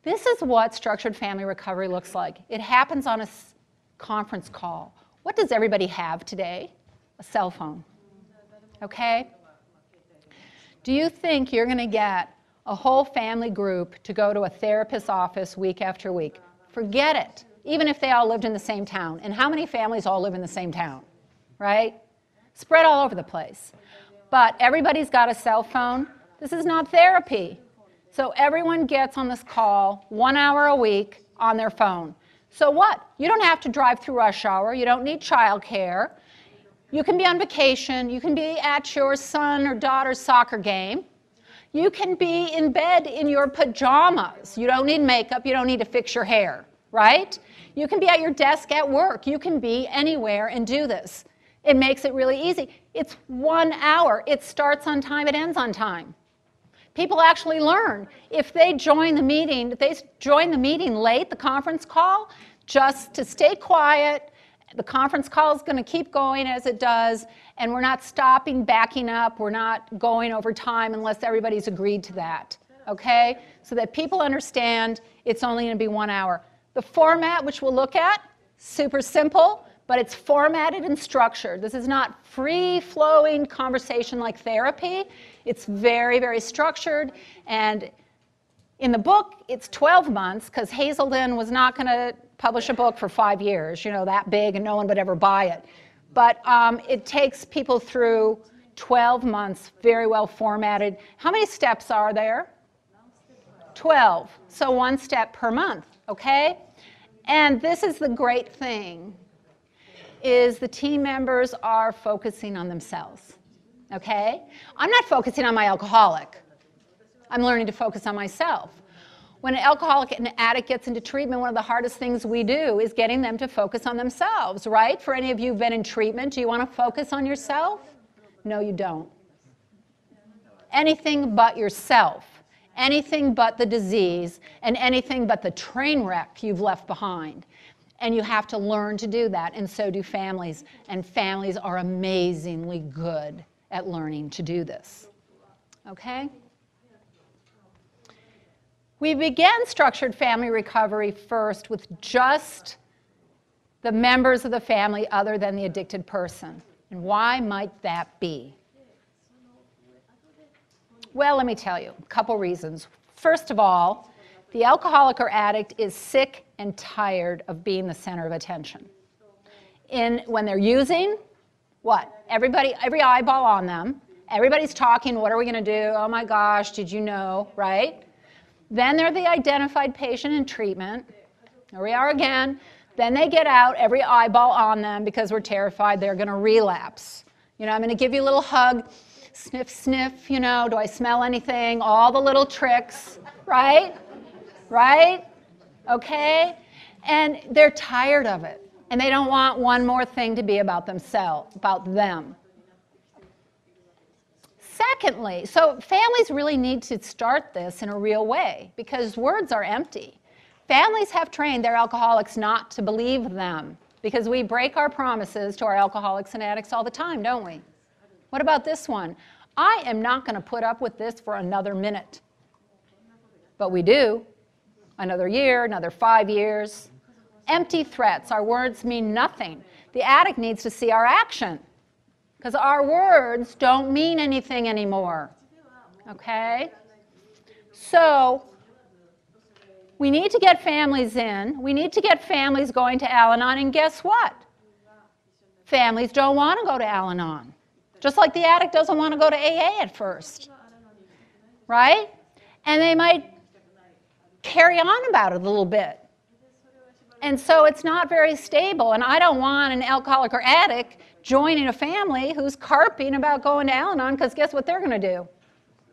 This is what structured family recovery looks like. It happens on a conference call. What does everybody have today? A cell phone. Okay? Do you think you're going to get a whole family group to go to a therapist's office week after week? Forget it, even if they all lived in the same town. And how many families all live in the same town? Right? Spread all over the place. But everybody's got a cell phone. This is not therapy. So everyone gets on this call one hour a week on their phone. So what? You don't have to drive through rush hour. You don't need childcare. You can be on vacation. You can be at your son or daughter's soccer game. You can be in bed in your pajamas. You don't need makeup. You don't need to fix your hair, right? You can be at your desk at work. You can be anywhere and do this. It makes it really easy. It's one hour. It starts on time, it ends on time. People actually learn. If they join the meeting, if they join the meeting late, the conference call, just to stay quiet, the conference call is going to keep going as it does, and we're not stopping, backing up, we're not going over time unless everybody's agreed to that. Okay? So that people understand it's only going to be one hour. The format, which we'll look at, super simple, but it's formatted and structured. This is not free flowing conversation like therapy. It's very, very structured. And in the book, it's 12 months because Hazelden was not going to publish a book for five years, you know, that big, and no one would ever buy it. But um, it takes people through 12 months, very well formatted. How many steps are there? 12. So one step per month, okay? And this is the great thing is the team members are focusing on themselves. Okay? I'm not focusing on my alcoholic. I'm learning to focus on myself. When an alcoholic and an addict gets into treatment, one of the hardest things we do is getting them to focus on themselves, right? For any of you who've been in treatment, do you want to focus on yourself? No, you don't. Anything but yourself, anything but the disease, and anything but the train wreck you've left behind. And you have to learn to do that, and so do families. And families are amazingly good at learning to do this. Okay? We began structured family recovery first with just the members of the family other than the addicted person. And why might that be? Well, let me tell you a couple reasons. First of all, the alcoholic or addict is sick and tired of being the center of attention. In, when they're using, what? Everybody, every eyeball on them. Everybody's talking, what are we going to do? Oh my gosh, did you know, right? Then they're the identified patient in treatment. Here we are again. Then they get out, every eyeball on them because we're terrified they're going to relapse. You know, I'm going to give you a little hug, sniff, sniff, you know, do I smell anything? All the little tricks, right? Right? Okay? And they're tired of it. And they don't want one more thing to be about themselves, about them. Secondly, so families really need to start this in a real way because words are empty. Families have trained their alcoholics not to believe them because we break our promises to our alcoholics and addicts all the time, don't we? What about this one? I am not going to put up with this for another minute. But we do. Another year, another five years. Empty threats. Our words mean nothing. The addict needs to see our action because our words don't mean anything anymore. Okay? So, we need to get families in. We need to get families going to Al Anon, and guess what? Families don't want to go to Al Anon. Just like the addict doesn't want to go to AA at first. Right? And they might carry on about it a little bit. And so it's not very stable. And I don't want an alcoholic or addict joining a family who's carping about going to Al Anon because guess what they're going to do?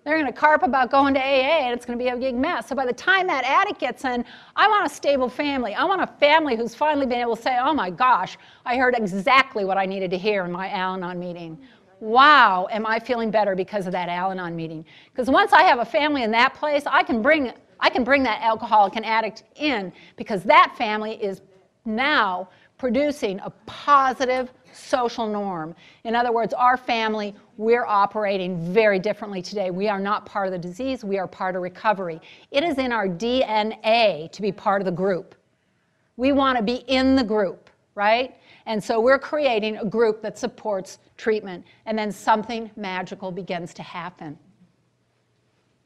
They're going to carp about going to AA and it's going to be a big mess. So by the time that addict gets in, I want a stable family. I want a family who's finally been able to say, oh my gosh, I heard exactly what I needed to hear in my Al Anon meeting. Wow, am I feeling better because of that Al Anon meeting? Because once I have a family in that place, I can bring I can bring that alcoholic and addict in because that family is now producing a positive social norm. In other words, our family, we're operating very differently today. We are not part of the disease, we are part of recovery. It is in our DNA to be part of the group. We want to be in the group, right? And so we're creating a group that supports treatment, and then something magical begins to happen.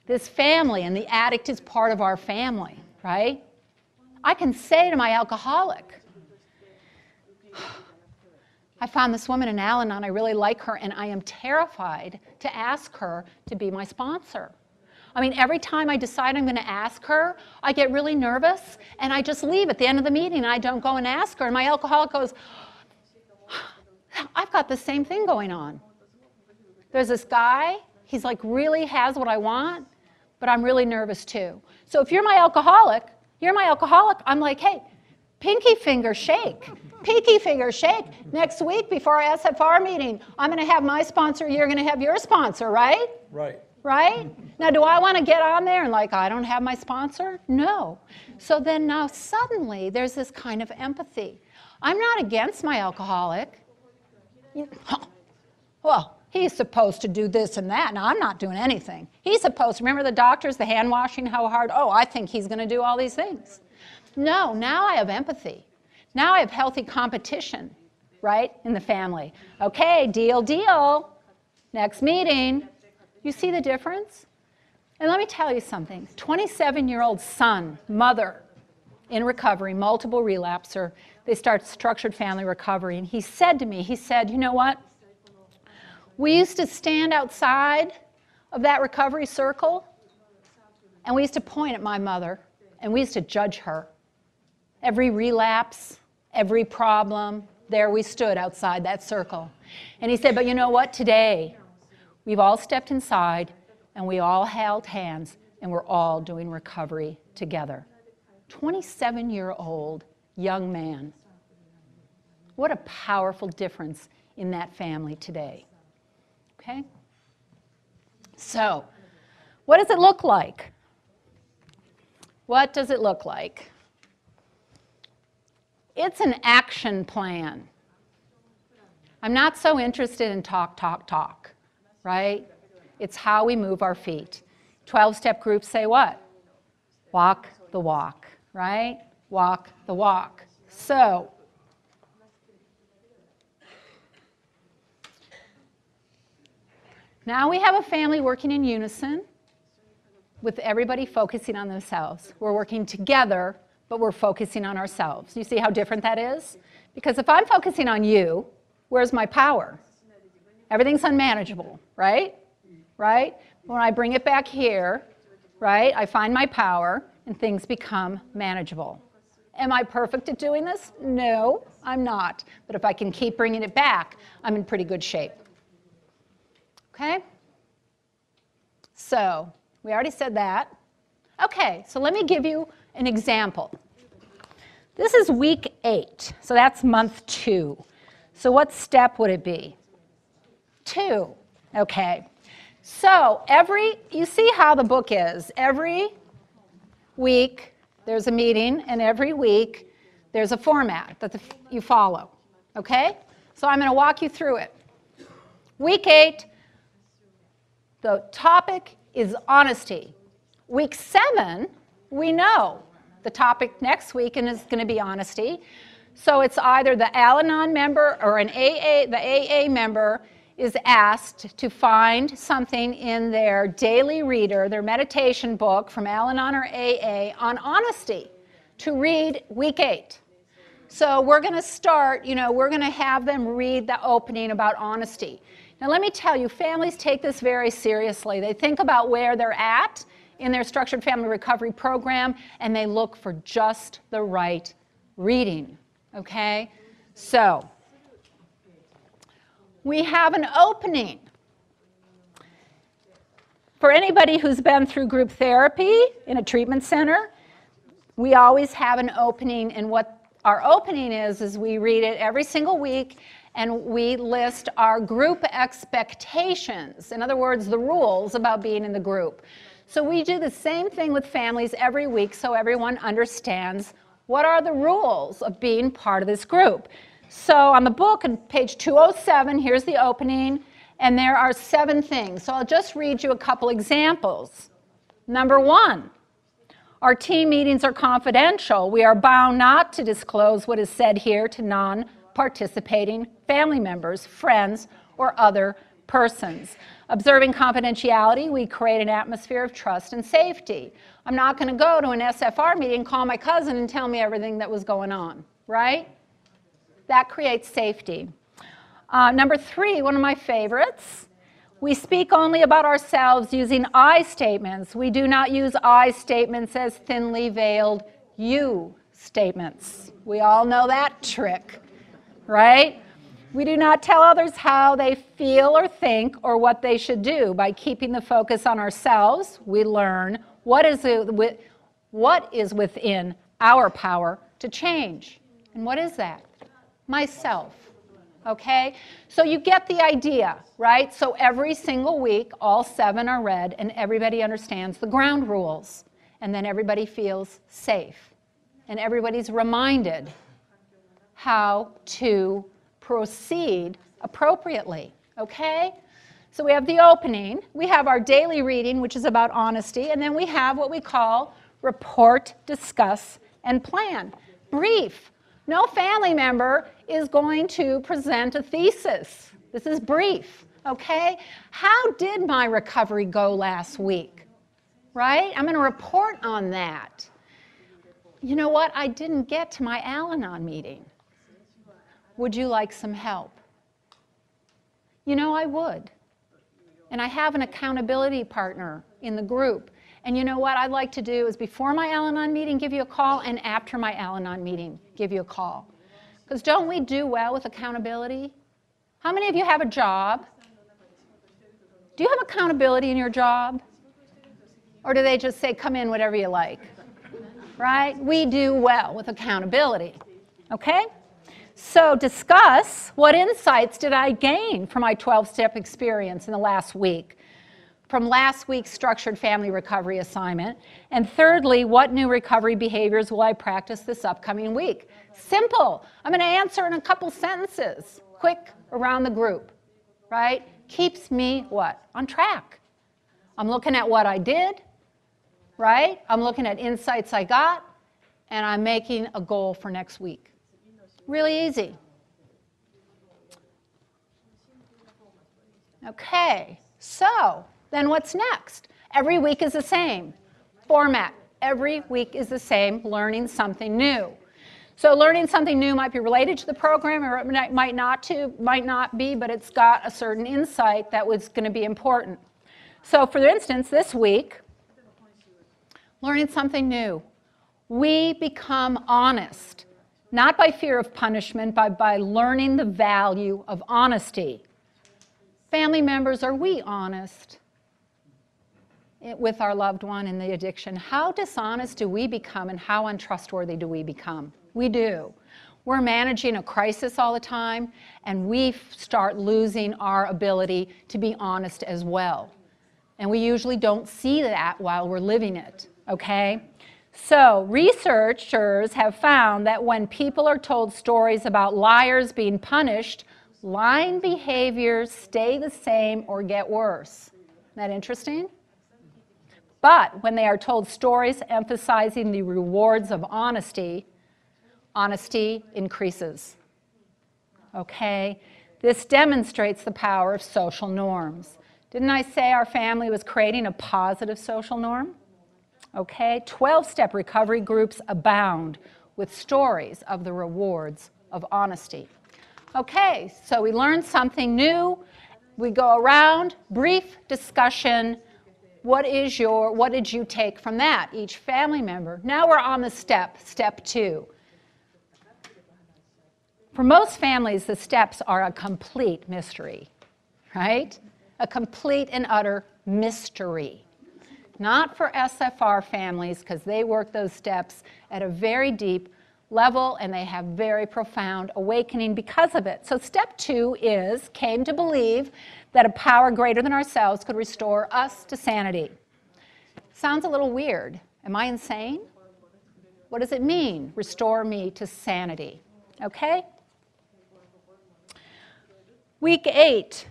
This family, and the addict is part of our family, right? I can say to my alcoholic, I found this woman in Al Anon, I really like her, and I am terrified to ask her to be my sponsor. I mean, every time I decide I'm going to ask her, I get really nervous and I just leave at the end of the meeting and I don't go and ask her. And my alcoholic goes, I've got the same thing going on. There's this guy, he's like really has what I want, but I'm really nervous too. So if you're my alcoholic, you're my alcoholic, I'm like, hey, pinky finger shake. Pinky finger shake. Next week before our SFR meeting, I'm going to have my sponsor, you're going to have your sponsor, right? Right. Right? Now, do I want to get on there and like, I don't have my sponsor? No. So then now suddenly there's this kind of empathy. I'm not against my alcoholic. Well, he's supposed to do this and that. Now, I'm not doing anything. He's supposed to, remember the doctors, the hand washing, how hard? Oh, I think he's going to do all these things. No, now I have empathy. Now I have healthy competition, right, in the family. Okay, deal, deal. Next meeting. You see the difference? And let me tell you something 27 year old son, mother, in recovery, multiple relapser, they start structured family recovery. And he said to me, he said, You know what? We used to stand outside of that recovery circle and we used to point at my mother and we used to judge her. Every relapse, every problem, there we stood outside that circle. And he said, But you know what? Today, we've all stepped inside and we all held hands and we're all doing recovery together. 27 year old young man. What a powerful difference in that family today. Okay? So, what does it look like? What does it look like? It's an action plan. I'm not so interested in talk, talk, talk, right? It's how we move our feet. 12 step groups say what? Walk the walk, right? Walk the walk. So, now we have a family working in unison with everybody focusing on themselves. We're working together but we're focusing on ourselves. You see how different that is? Because if I'm focusing on you, where's my power? Everything's unmanageable, right? Right? When I bring it back here, right, I find my power and things become manageable. Am I perfect at doing this? No, I'm not. But if I can keep bringing it back, I'm in pretty good shape. Okay? So, we already said that. Okay, so let me give you an example. This is week eight, so that's month two. So what step would it be? Two, okay. So every, you see how the book is. Every week there's a meeting, and every week there's a format that the, you follow, okay? So I'm going to walk you through it. Week eight, the topic is honesty. Week seven, we know the topic next week and is going to be honesty. So it's either the Al Anon member or an AA, the AA member is asked to find something in their daily reader, their meditation book from Al Anon or AA on honesty to read week eight. So we're going to start, you know, we're going to have them read the opening about honesty. Now, let me tell you, families take this very seriously. They think about where they're at in their structured family recovery program and they look for just the right reading. Okay? So, we have an opening For anybody who's been through group therapy in a treatment center, we always have an opening, and what our opening is, is we read it every single week and we list our group expectations. In other words, the rules about being in the group. So we do the same thing with families every week so everyone understands what are the rules of being part of this group. So on the book, on page 207, here's the opening, and there are seven things. So I'll just read you a couple examples. Number one, our team meetings are confidential. We are bound not to disclose what is said here to non participating family members, friends, or other persons. Observing confidentiality, we create an atmosphere of trust and safety. I'm not going to go to an SFR meeting, call my cousin, and tell me everything that was going on, right? That creates safety. Uh, number three, one of my favorites we speak only about ourselves using I statements. We do not use I statements as thinly veiled you statements. We all know that trick, right? We do not tell others how they feel or think or what they should do. By keeping the focus on ourselves, we learn what is, what is within our power to change. And what is that? Myself okay? So you get the idea, right? So every single week, all seven are read, and everybody understands the ground rules. And then everybody feels safe. And everybody's reminded how to proceed appropriately, okay? So we have the opening, we have our daily reading, which is about honesty, and then we have what we call report, discuss, and plan. Brief, no family member is going to present a thesis. This is brief, okay? How did my recovery go last week? Right? I'm going to report on that. You know what? I didn't get to my Al Anon meeting. Would you like some help? You know, I would. And I have an accountability partner in the group and you know what I'd like to do is before my Al Anon meeting, give you a call, and after my Al Anon meeting, give you a call. Because don't we do well with accountability? How many of you have a job? Do you have accountability in your job? Or do they just say, come in, whatever you like? Right? We do well with accountability. Okay? So, discuss what insights did I gain from my 12 step experience in the last week? from last week's structured family recovery assignment? And thirdly, what new recovery behaviors will I practice this upcoming week? Simple. I'm going to answer in a couple sentences, quick around the group, right? Keeps me what? On track. I'm looking at what I did, right? I'm looking at insights I got, and I'm making a goal for next week. Really easy. Okay, so then what's next? Every week is the same. Format. Every week is the same, learning something new. So learning something new might be related to the program or it might not to, might not be, but it's got a certain insight that was going to be important. So for instance, this week, learning something new. We become honest, not by fear of punishment, but by learning the value of honesty. Family members, are we honest? with our loved one in the addiction, how dishonest do we become and how untrustworthy do we become? We do. We're managing a crisis all the time, and we start losing our ability to be honest as well. And we usually don't see that while we're living it, okay? So, researchers have found that when people are told stories about liars being punished, lying behaviors stay the same or get worse. Isn't that interesting? But when they are told stories emphasizing the rewards of honesty, honesty increases. Okay? This demonstrates the power of social norms. Didn't I say our family was creating a positive social norm? Okay? 12 step recovery groups abound with stories of the rewards of honesty. Okay, so we learned something new. We go around, brief discussion what is your, what did you take from that, each family member? Now we're on the step, step two. For most families, the steps are a complete mystery, right? A complete and utter mystery. Not for SFR families, because they work those steps at a very deep level and they have very profound awakening because of it. So, step two is came to believe that a power greater than ourselves could restore us to sanity. Sounds a little weird. Am I insane? What does it mean, restore me to sanity? Okay? Week eight.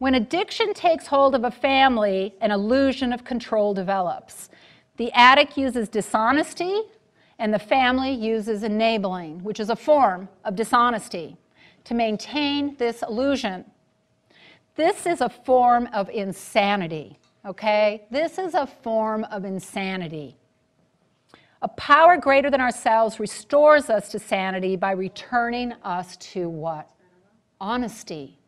When addiction takes hold of a family, an illusion of control develops. The addict uses dishonesty, and the family uses enabling, which is a form of dishonesty, to maintain this illusion. This is a form of insanity, okay? This is a form of insanity. A power greater than ourselves restores us to sanity by returning us to what? Honesty.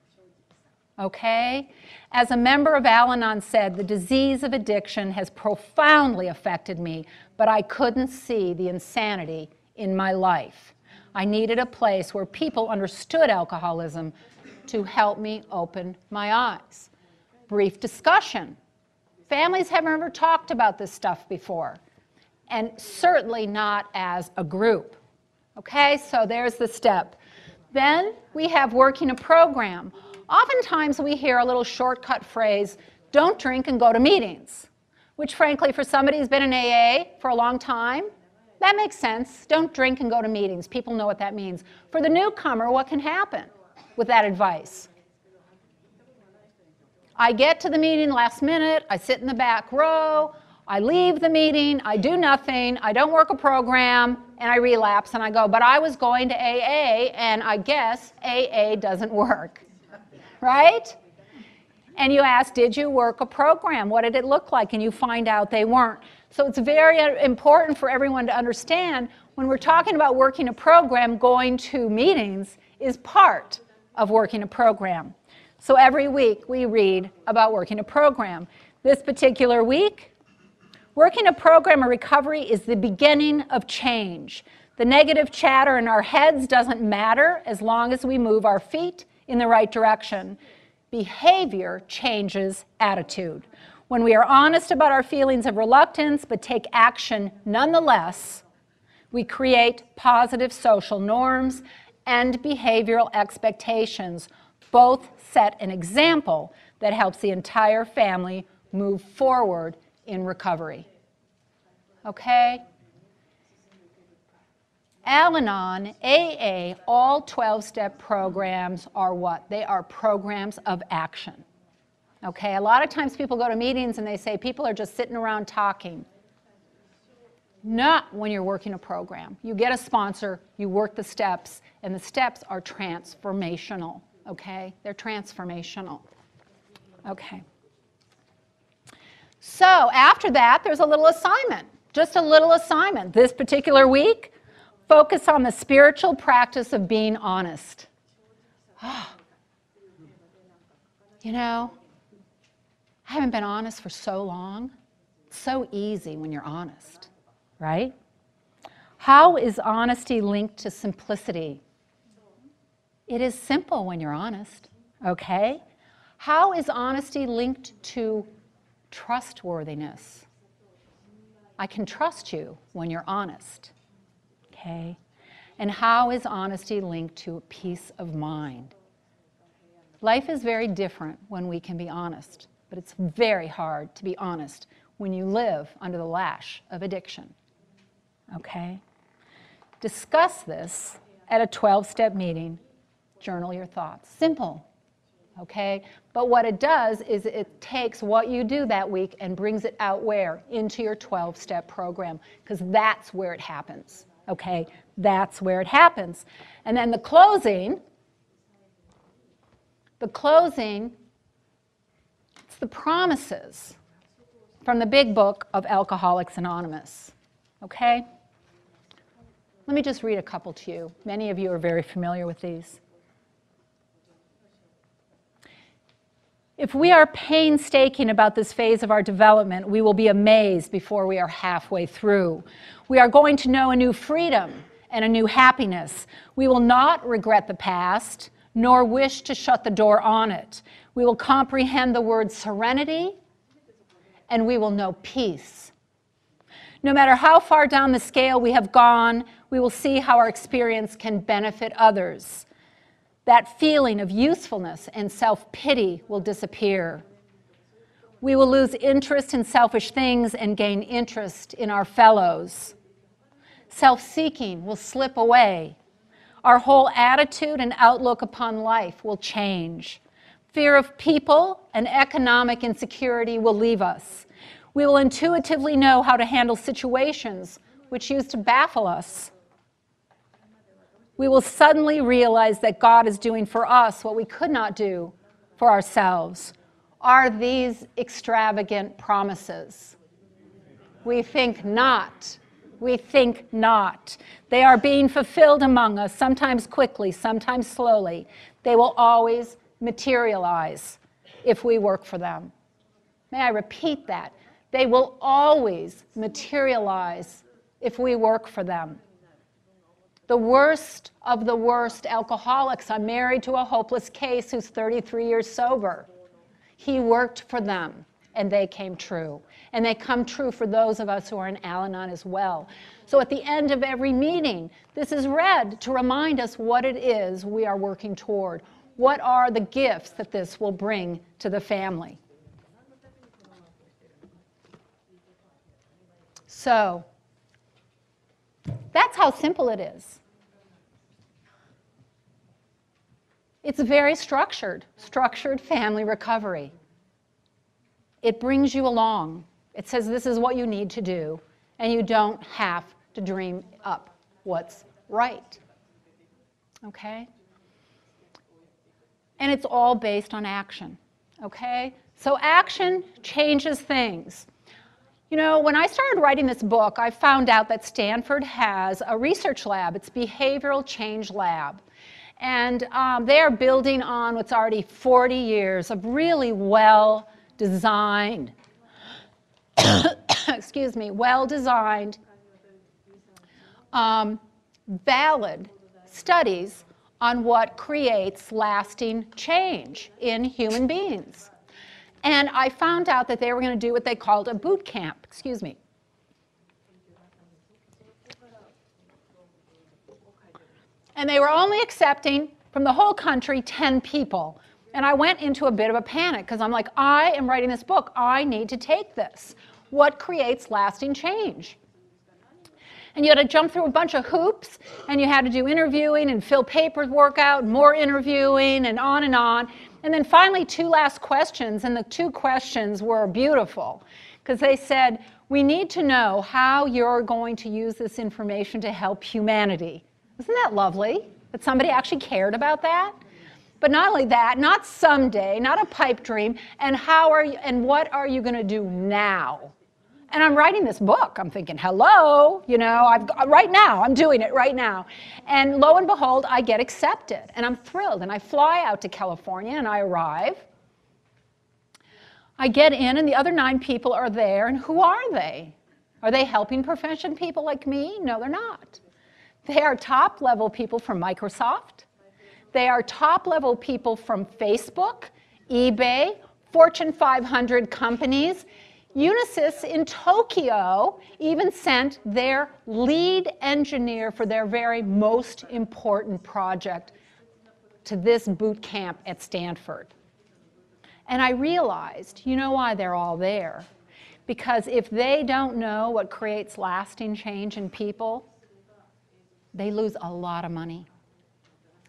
Okay? As a member of Al Anon said, the disease of addiction has profoundly affected me, but I couldn't see the insanity in my life. I needed a place where people understood alcoholism to help me open my eyes. Brief discussion. Families haven't ever talked about this stuff before, and certainly not as a group. Okay, so there's the step. Then we have working a program. Oftentimes we hear a little shortcut phrase, don't drink and go to meetings, which frankly for somebody who's been in AA for a long time, that makes sense. Don't drink and go to meetings. People know what that means. For the newcomer, what can happen? with that advice. I get to the meeting last minute, I sit in the back row, I leave the meeting, I do nothing, I don't work a program, and I relapse and I go, but I was going to AA and I guess AA doesn't work. Right? And you ask, did you work a program? What did it look like? And you find out they weren't. So it's very uh, important for everyone to understand when we're talking about working a program, going to meetings is part of working a program. So every week we read about working a program. This particular week, working a program of recovery is the beginning of change. The negative chatter in our heads doesn't matter as long as we move our feet in the right direction. Behavior changes attitude. When we are honest about our feelings of reluctance but take action nonetheless, we create positive social norms and behavioral expectations both set an example that helps the entire family move forward in recovery. Okay? Al Anon, AA, all 12 step programs are what? They are programs of action. Okay, a lot of times people go to meetings and they say people are just sitting around talking. Not when you're working a program. You get a sponsor, you work the steps, and the steps are transformational, okay? They're transformational. Okay. So after that, there's a little assignment, just a little assignment. This particular week, focus on the spiritual practice of being honest. [gasps] you know, I haven't been honest for so long. So easy when you're honest, right? How is honesty linked to simplicity? It is simple when you're honest, okay? How is honesty linked to trustworthiness? I can trust you when you're honest, okay? And how is honesty linked to peace of mind? Life is very different when we can be honest, but it's very hard to be honest when you live under the lash of addiction. Okay? Discuss this at a 12 step meeting journal your thoughts. Simple, okay? But what it does is it takes what you do that week and brings it out where? Into your 12 step program, because that's where it happens, okay? That's where it happens. And then the closing, the closing, it's the promises from the big book of Alcoholics Anonymous, okay? Let me just read a couple to you. Many of you are very familiar with these. If we are painstaking about this phase of our development, we will be amazed before we are halfway through. We are going to know a new freedom and a new happiness. We will not regret the past, nor wish to shut the door on it. We will comprehend the word serenity and we will know peace. No matter how far down the scale we have gone, we will see how our experience can benefit others. That feeling of usefulness and self pity will disappear. We will lose interest in selfish things and gain interest in our fellows. Self seeking will slip away. Our whole attitude and outlook upon life will change. Fear of people and economic insecurity will leave us. We will intuitively know how to handle situations which used to baffle us. We will suddenly realize that God is doing for us what we could not do for ourselves. Are these extravagant promises? We think not. We think not. They are being fulfilled among us, sometimes quickly, sometimes slowly. They will always materialize if we work for them. May I repeat that? They will always materialize if we work for them. The worst of the worst alcoholics. I'm married to a hopeless case who's 33 years sober. He worked for them and they came true. And they come true for those of us who are in Al Anon as well. So at the end of every meeting, this is read to remind us what it is we are working toward. What are the gifts that this will bring to the family? So, that's how simple it is. It's very structured, structured family recovery. It brings you along. It says this is what you need to do, and you don't have to dream up what's right. Okay? And it's all based on action. Okay? So action changes things. You know, when I started writing this book, I found out that Stanford has a research lab. It's Behavioral Change Lab. And um, they are building on what's already 40 years of really well designed, [coughs] excuse me, well designed, um, valid studies on what creates lasting change in human beings. And I found out that they were going to do what they called a boot camp. Excuse me. And they were only accepting from the whole country 10 people. And I went into a bit of a panic because I'm like, I am writing this book. I need to take this. What creates lasting change? And you had to jump through a bunch of hoops, and you had to do interviewing and fill paperwork out, more interviewing, and on and on. And then finally, two last questions, and the two questions were beautiful because they said, We need to know how you're going to use this information to help humanity. Isn't that lovely that somebody actually cared about that? But not only that, not someday, not a pipe dream, and how are you, and what are you going to do now? And I'm writing this book. I'm thinking, hello, you know, I've right now, I'm doing it right now. And lo and behold, I get accepted. And I'm thrilled. And I fly out to California and I arrive. I get in, and the other nine people are there. And who are they? Are they helping profession people like me? No, they're not. They are top level people from Microsoft. They are top level people from Facebook, eBay, Fortune 500 companies, Unisys in Tokyo even sent their lead engineer for their very most important project to this boot camp at Stanford. And I realized, you know why they're all there? Because if they don't know what creates lasting change in people, they lose a lot of money.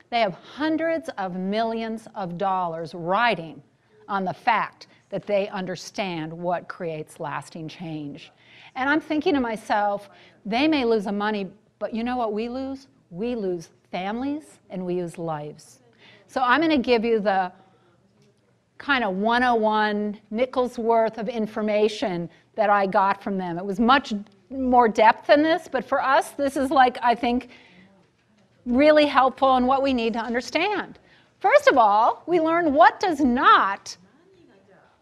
They have hundreds of millions of dollars riding on the fact that they understand what creates lasting change. And I'm thinking to myself, they may lose the money, but you know what we lose? We lose families and we lose lives. So I'm going to give you the kind of 101 nickels worth of information that I got from them. It was much more depth than this, but for us, this is like, I think, really helpful and what we need to understand. First of all, we learn what does not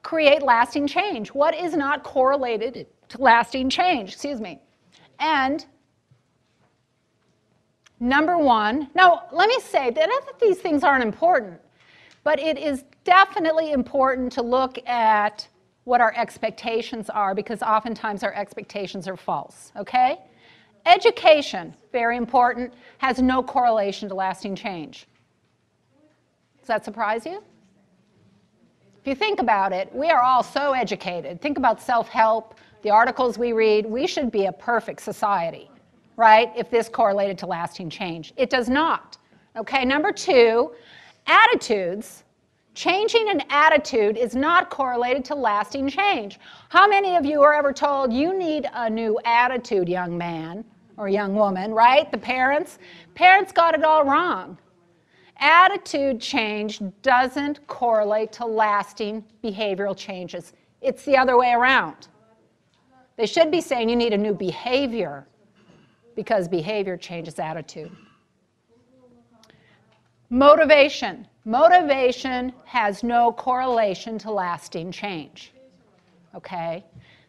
create lasting change? What is not correlated to lasting change? Excuse me. And number one, now let me say that these things aren't important, but it is definitely important to look at what our expectations are because oftentimes our expectations are false, okay? Education, very important, has no correlation to lasting change. Does that surprise you? If you think about it, we are all so educated. Think about self help, the articles we read. We should be a perfect society, right? If this correlated to lasting change. It does not. Okay, number two, attitudes. Changing an attitude is not correlated to lasting change. How many of you are ever told you need a new attitude, young man or young woman, right? The parents? Parents got it all wrong. Attitude change doesn't correlate to lasting behavioral changes. It's the other way around. They should be saying you need a new behavior because behavior changes attitude. Motivation. Motivation has no correlation to lasting change. Okay?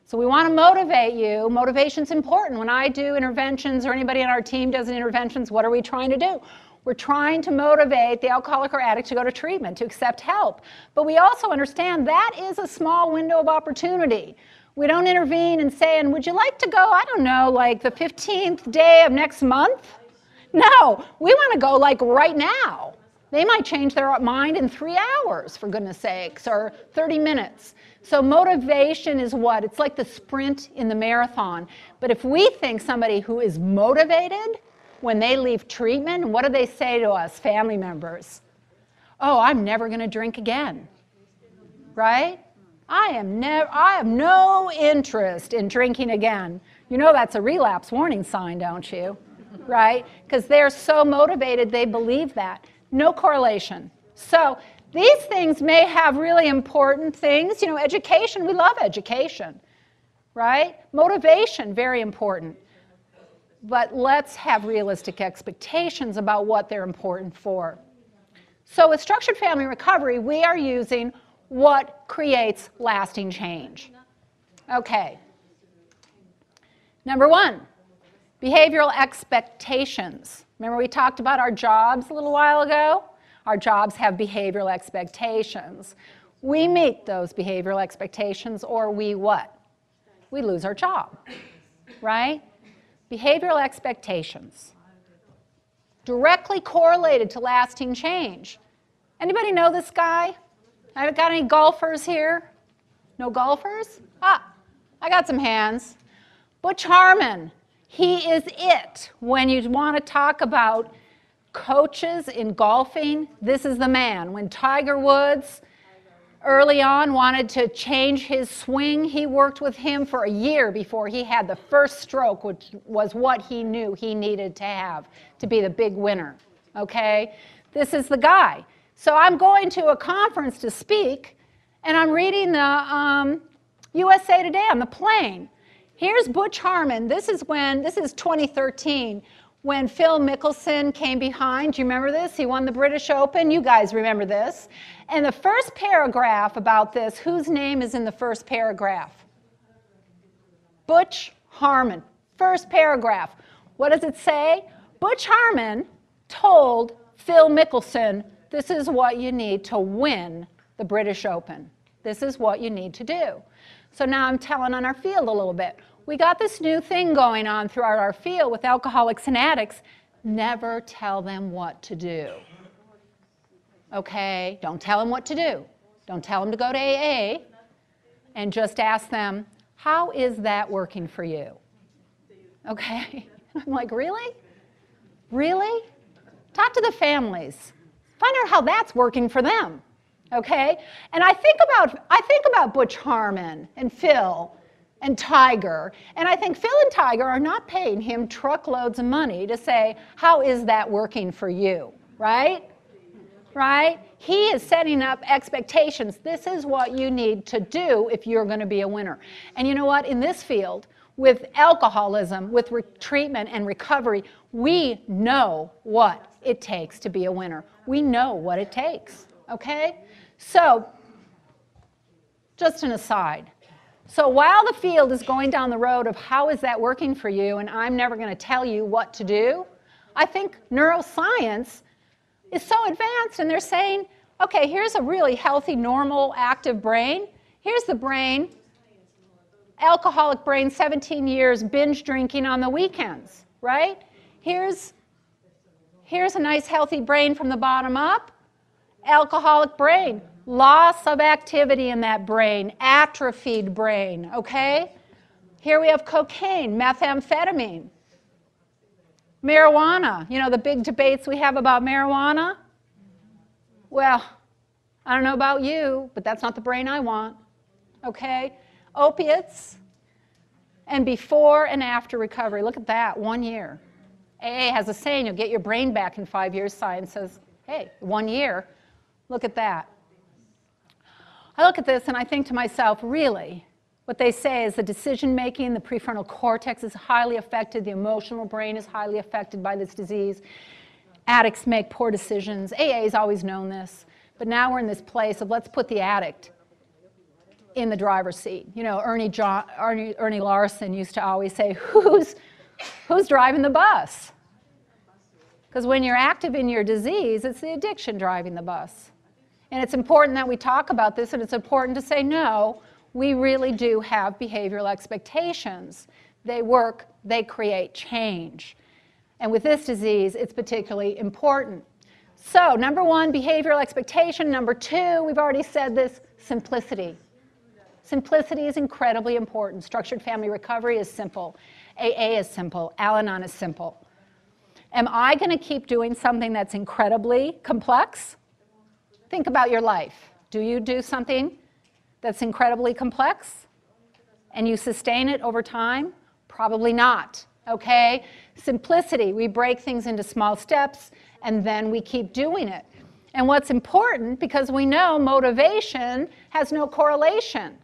So we want to motivate you. Motivation's important. When I do interventions or anybody on our team does interventions, what are we trying to do? We're trying to motivate the alcoholic or addict to go to treatment, to accept help. But we also understand that is a small window of opportunity. We don't intervene and say, and would you like to go, I don't know, like the 15th day of next month? No, we want to go like right now. They might change their mind in three hours, for goodness sakes, or 30 minutes. So, motivation is what? It's like the sprint in the marathon. But if we think somebody who is motivated when they leave treatment, what do they say to us, family members? Oh, I'm never going to drink again. Right? I am never I have no interest in drinking again. You know that's a relapse warning sign, don't you? Right? Because they're so motivated they believe that. No correlation. So these things may have really important things. You know, education, we love education, right? Motivation, very important. But let's have realistic expectations about what they're important for. So with structured family recovery, we are using what creates lasting change. Okay. Number one, behavioral expectations. Remember we talked about our jobs a little while ago? Our jobs have behavioral expectations. We meet those behavioral expectations or we what? We lose our job, right? Behavioral expectations. Directly correlated to lasting change. Anybody know this guy? I got any golfers here? No golfers? Ah, I got some hands. Butch Harmon, he is it. When you want to talk about coaches in golfing, this is the man. When Tiger Woods early on wanted to change his swing, he worked with him for a year before he had the first stroke, which was what he knew he needed to have to be the big winner. Okay? This is the guy. So I'm going to a conference to speak, and I'm reading the um, USA Today on the plane. Here's Butch Harmon. This is when, this is 2013, when Phil Mickelson came behind. Do you remember this? He won the British Open. You guys remember this. And the first paragraph about this, whose name is in the first paragraph? Butch Harmon. First paragraph. What does it say? Butch Harmon told Phil Mickelson, this is what you need to win the British Open. This is what you need to do. So now I'm telling on our field a little bit we got this new thing going on throughout our field with alcoholics and addicts. Never tell them what to do. Okay? Don't tell them what to do. Don't tell them to go to AA. And just ask them, how is that working for you? Okay? [laughs] I'm like, really? Really? Talk to the families. Find out how that's working for them. Okay? And I think about I think about Butch Harmon and Phil and Tiger. And I think Phil and Tiger are not paying him truckloads of money to say, How is that working for you? Right? Right? He is setting up expectations. This is what you need to do if you're going to be a winner. And you know what? In this field, with alcoholism, with re- treatment and recovery, we know what it takes to be a winner. We know what it takes. Okay? So, just an aside so while the field is going down the road of how is that working for you, and I'm never going to tell you what to do, I think neuroscience is so advanced and they're saying, okay, here's a really healthy, normal, active brain. Here's the brain. Alcoholic brain, 17 years, binge drinking on the weekends, right? Here's, here's a nice healthy brain from the bottom up. Alcoholic brain, loss of activity in that brain, atrophied brain, okay? Here we have cocaine, methamphetamine, marijuana. You know the big debates we have about marijuana? Well, I don't know about you, but that's not the brain I want, okay? Opiates and before and after recovery. Look at that, one year. AA has a saying, you'll get your brain back in five years. Science says, hey, one year. Look at that. I look at this and I think to myself, really, what they say is the decision making, the prefrontal cortex is highly affected, the emotional brain is highly affected by this disease. Addicts make poor decisions. AA has always known this, but now we're in this place of let's put the addict in the driver's seat. You know, Ernie, John, Ernie, Earnie Larsen used to always say, who's, who's driving the bus? Because when you're active in your disease, it's the addiction driving the bus. And it's important that we talk about this, and it's important to say, no, we really do have behavioral expectations. They work, they create change. And with this disease, it's particularly important. So, number one, behavioral expectation. Number two, we've already said this simplicity. Simplicity is incredibly important. Structured family recovery is simple. AA is simple. Al Anon is simple. Am I going to keep doing something that's incredibly complex? Think about your life. Do you do something that's incredibly complex and you sustain it over time? Probably not. Okay? Simplicity, we break things into small steps and then we keep doing it. And what's important, because we know motivation has no correlation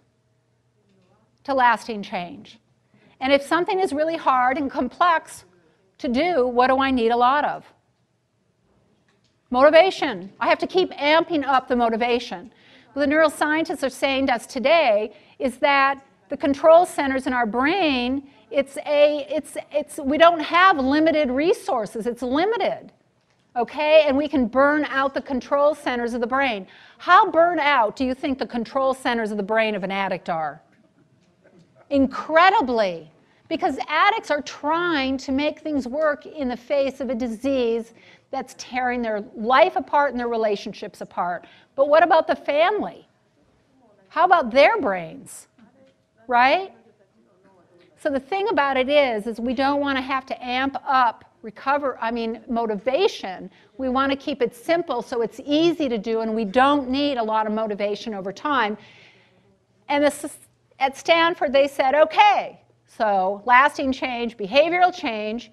to lasting change. And if something is really hard and complex to do, what do I need a lot of? Motivation. I have to keep amping up the motivation. What the neuroscientists are saying to us today is that the control centers in our brain, it's a, it's, it's, we don't have limited resources, it's limited. Okay, and we can burn out the control centers of the brain. How burned out do you think the control centers of the brain of an addict are? Incredibly because addicts are trying to make things work in the face of a disease that's tearing their life apart and their relationships apart. But what about the family? How about their brains? Right? So the thing about it is is we don't want to have to amp up recover I mean motivation. We want to keep it simple so it's easy to do and we don't need a lot of motivation over time. And this, at Stanford they said, "Okay, so lasting change, behavioral change,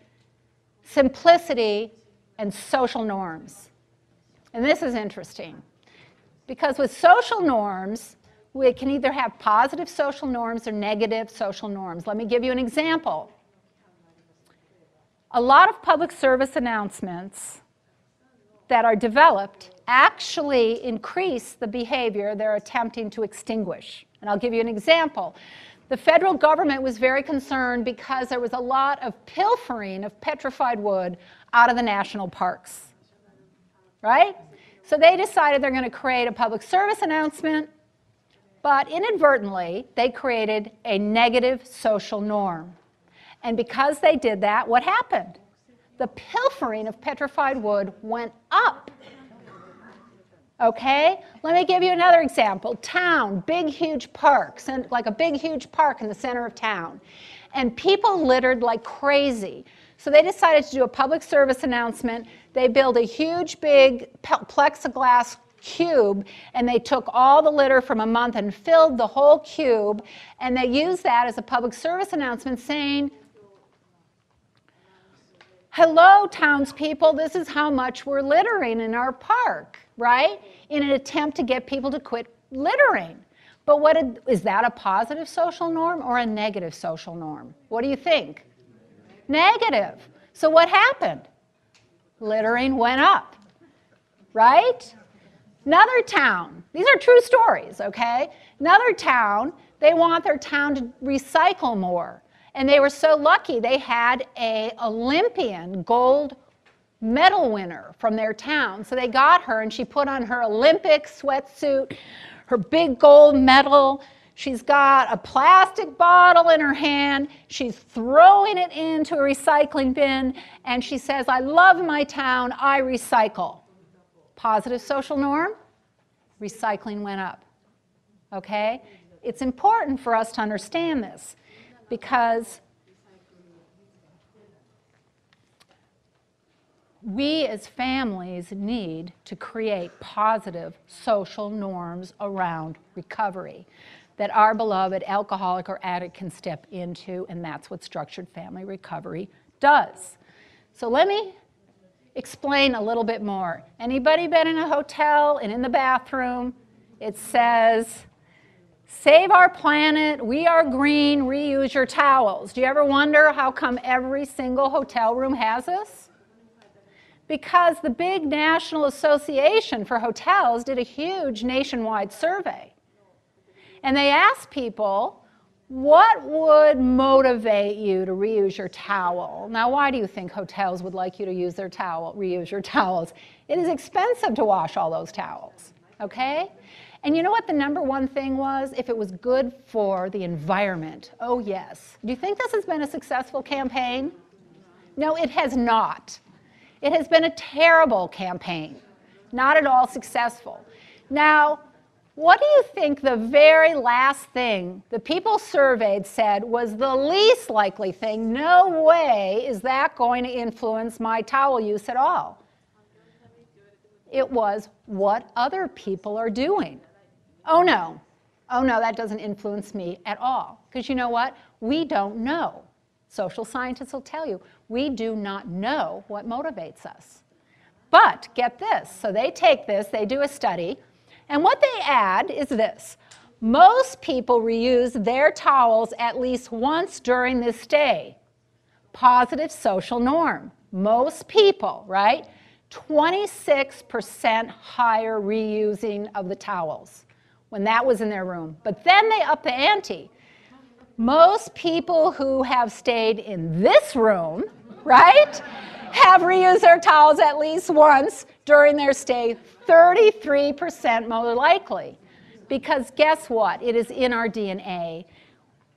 simplicity, and social norms. And this is interesting because with social norms, we can either have positive social norms or negative social norms. Let me give you an example. A lot of public service announcements that are developed actually increase the behavior they're attempting to extinguish. And I'll give you an example. The federal government was very concerned because there was a lot of pilfering of petrified wood out of the national parks. Right? So they decided they're going to create a public service announcement, but inadvertently, they created a negative social norm. And because they did that, what happened? The pilfering of petrified wood went up. Okay? Let me give you another example. Town, big, huge parks, and like a big, huge park in the center of town. And people littered like crazy. So they decided to do a public service announcement. They built a huge, big plexiglass cube, and they took all the litter from a month and filled the whole cube, and they used that as a public service announcement saying, Hello, townspeople, this is how much we're littering in our park right? In an attempt to get people to quit littering. But what is that a positive social norm or a negative social norm? What do you think? Negative. So what happened? Littering went up, right? Another town, these are true stories, okay? Another town, they want their town to recycle more. And they were so lucky they had a Olympian gold medal winner from their town. So they got her and she put on her Olympic sweatsuit, her big gold medal, She's got a plastic bottle in her hand. She's throwing it into a recycling bin, and she says, I love my town, I recycle. Positive social norm, recycling went up. Okay? It's important for us to understand this because we as families need to create positive social norms around recovery that our beloved alcoholic or addict can step into, and that's what structured family recovery does. So let me explain a little bit more. Anybody been in a hotel and in the bathroom, it says, Save our planet, we are green, reuse your towels. Do you ever wonder how come every single hotel room has this? Because the big National Association for Hotels did a huge nationwide survey. And they asked people, what would motivate you to reuse your towel? Now, why do you think hotels would like you to use their towel, reuse your towels? It is expensive to wash all those towels, okay? And you know what the number one thing was? If it was good for the environment. Oh, yes. Do you think this has been a successful campaign? No, it has not. It has been a terrible campaign, not at all successful. Now, what do you think the very last thing the people surveyed said was the least likely thing? No way is that going to influence my towel use at all. It was what other people are doing. Oh no, oh no, that doesn't influence me at all. Because you know what? We don't know. Social scientists will tell you, we do not know what motivates us. But get this, so they take this, they do a study, and what they add is this. Most people reuse their towels at least once during this day. Positive social norm. Most people, right? 26% higher reusing of the towels when that was in their room. But then they up the ante. Most people who have stayed in this room, right, have reused their towels at least once during their stay 33% more likely. Because guess what? It is in our DNA.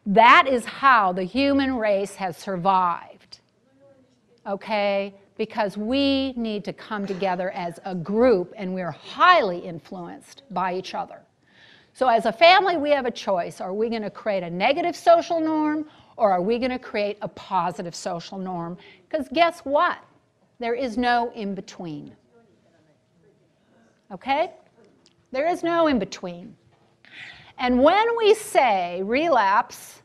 That is how the human race has survived. Okay? Because we need to come together as a group and we're highly influenced by each other. So, as a family, we have a choice. Are we going to create a negative social norm or are we going to create a positive social norm? Because guess what? There is no in between. Okay? There is no in between. And when we say relapse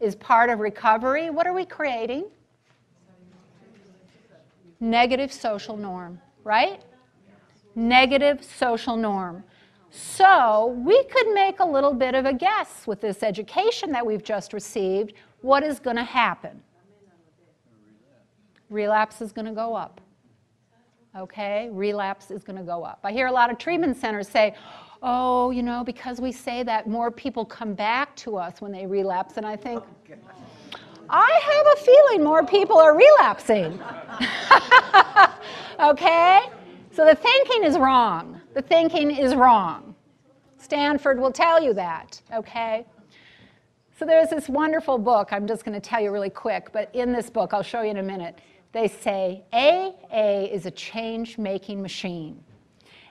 is part of recovery, what are we creating? Negative social norm, right? Negative social norm. So we could make a little bit of a guess with this education that we've just received what is going to happen. Relapse is going to go up okay? Relapse is going to go up. I hear a lot of treatment centers say, oh, you know, because we say that, more people come back to us when they relapse. And I think, I have a feeling more people are relapsing. [laughs] okay? So the thinking is wrong. The thinking is wrong. Stanford will tell you that, okay? So there's this wonderful book, I'm just going to tell you really quick, but in this book, I'll show you in a minute they say AA is a change making machine.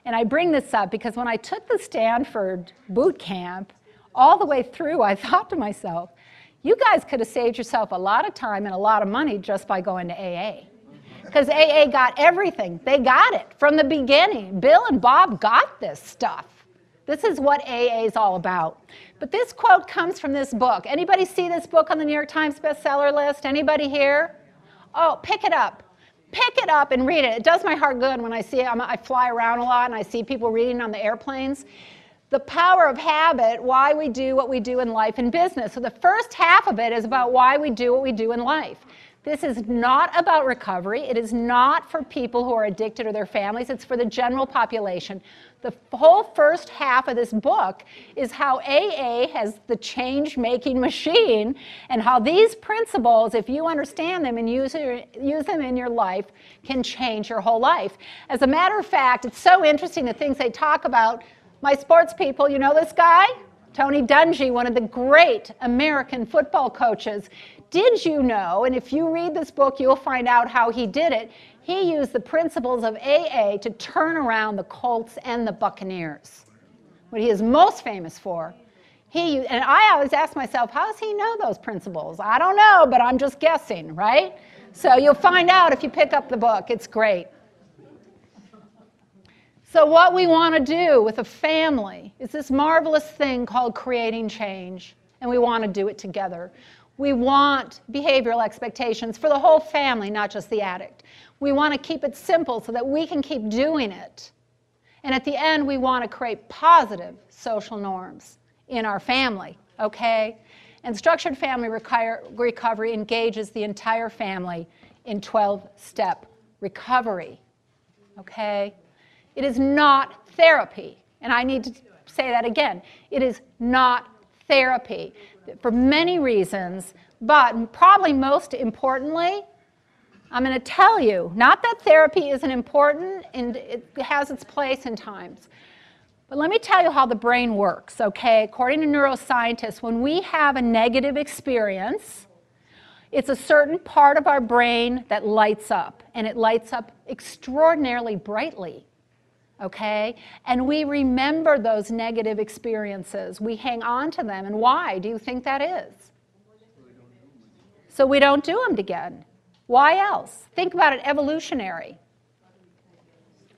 And I bring this up because when I took the Stanford boot camp, all the way through, I [laughs] thought to myself, you guys could have saved yourself a lot of time and a lot of money just by going to AA. Because AA got everything. They got it from the beginning. Bill and Bob got this stuff. This is what AA is all about. But this quote comes from this book. Anybody see this book on the New York Times bestseller list? Anybody here? Oh, pick it up. Pick it up and read it. It does my heart good when I see it. I fly around a lot and I see people reading on the airplanes. The power of habit, why we do what we do in life and business. So the first half of it is about why we do what we do in life. This is not about recovery. It is not for people who are addicted or their families. It's for the general population. The whole first half of this book is how AA has the change making machine and how these principles, if you understand them and use, use them in your life, can change your whole life. As a matter of fact, it's so interesting the things they talk about. My sports people, you know this guy? Tony Dungy, one of the great American football coaches. Did you know, and if you read this book, you'll find out how he did it. He used the principles of AA to turn around the Colts and the Buccaneers. What he is most famous for he, and I always ask myself, how does he know those principles? I don't know, but I'm just guessing, right? So you'll find out if you pick up the book. It's great. So, what we want to do with a family is this marvelous thing called creating change, and we want to do it together. We want behavioral expectations for the whole family, not just the addict. We want to keep it simple so that we can keep doing it. And at the end, we want to create positive social norms in our family, okay? And structured family recovery engages the entire family in 12 step recovery, okay? It is not therapy. And I need to say that again. It is not therapy for many reasons, but probably most importantly, I'm going to tell you not that therapy isn't important and it has its place in times, but let me tell you how the brain works, okay? According to neuroscientists, when we have a negative experience, it's a certain part of our brain that lights up, and it lights up extraordinarily brightly, okay? And we remember those negative experiences. We hang on to them. And why do you think that is? So we don't do them again. Why else? Think about it evolutionary.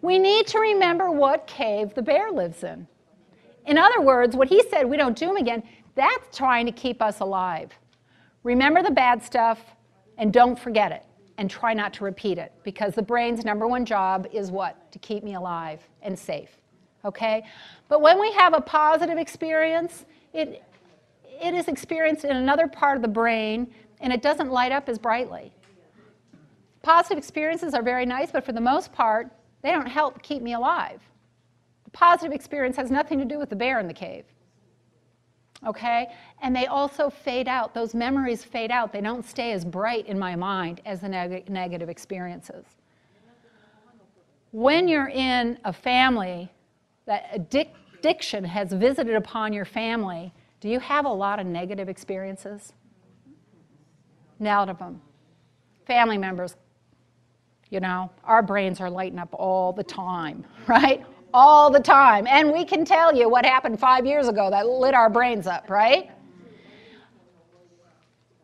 We need to remember what cave the bear lives in. In other words, what he said, we don't do them again, that's trying to keep us alive. Remember the bad stuff and don't forget it and try not to repeat it because the brain's number one job is what? To keep me alive and safe. Okay? But when we have a positive experience, it, it is experienced in another part of the brain and it doesn't light up as brightly. Positive experiences are very nice, but for the most part, they don't help keep me alive. The positive experience has nothing to do with the bear in the cave. Okay? And they also fade out. Those memories fade out. They don't stay as bright in my mind as the neg- negative experiences. When you're in a family that addiction has visited upon your family, do you have a lot of negative experiences? None of them. Family members you know, our brains are lighting up all the time, [laughs] right? All the time. And we can tell you what happened five years ago that lit our brains up, right?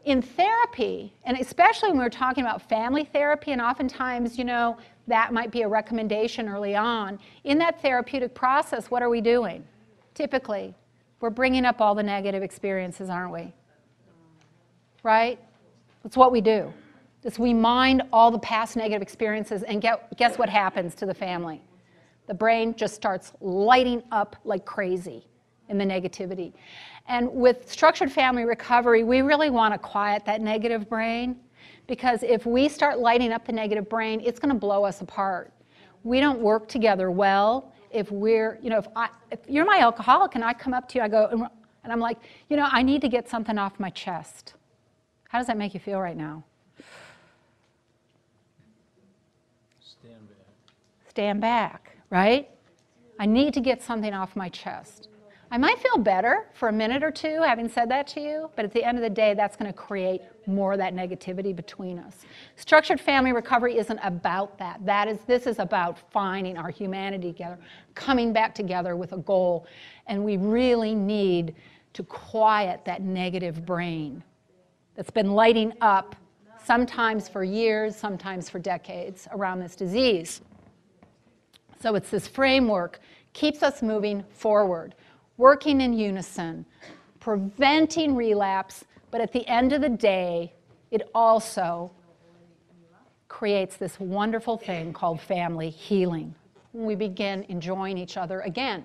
In therapy, and especially when we're talking about family therapy, and oftentimes, you know, that might be a recommendation early on. In that therapeutic process, what are we doing? Typically, we're bringing up all the negative experiences, aren't we? Right? That's what we do is we mind all the past negative experiences and get, guess what happens to the family? The brain just starts lighting up like crazy in the negativity. And with structured family recovery, we really want to quiet that negative brain because if we start lighting up the negative brain, it's going to blow us apart. We don't work together well if we're, you know, if, I, if you're my alcoholic and I come up to you, I go, and I'm like, you know, I need to get something off my chest. How does that make you feel right now? Stand back. Stand back, right? I need to get something off my chest. I might feel better for a minute or two having said that to you, but at the end of the day, that's going to create more of that negativity between us. Structured family recovery isn't about that. That is, this is about finding our humanity together, coming back together with a goal, and we really need to quiet that negative brain that's been lighting up sometimes for years, sometimes for decades around this disease. So it's this framework keeps us moving forward, working in unison, preventing relapse, but at the end of the day, it also creates this wonderful thing called family healing we begin enjoying each other again.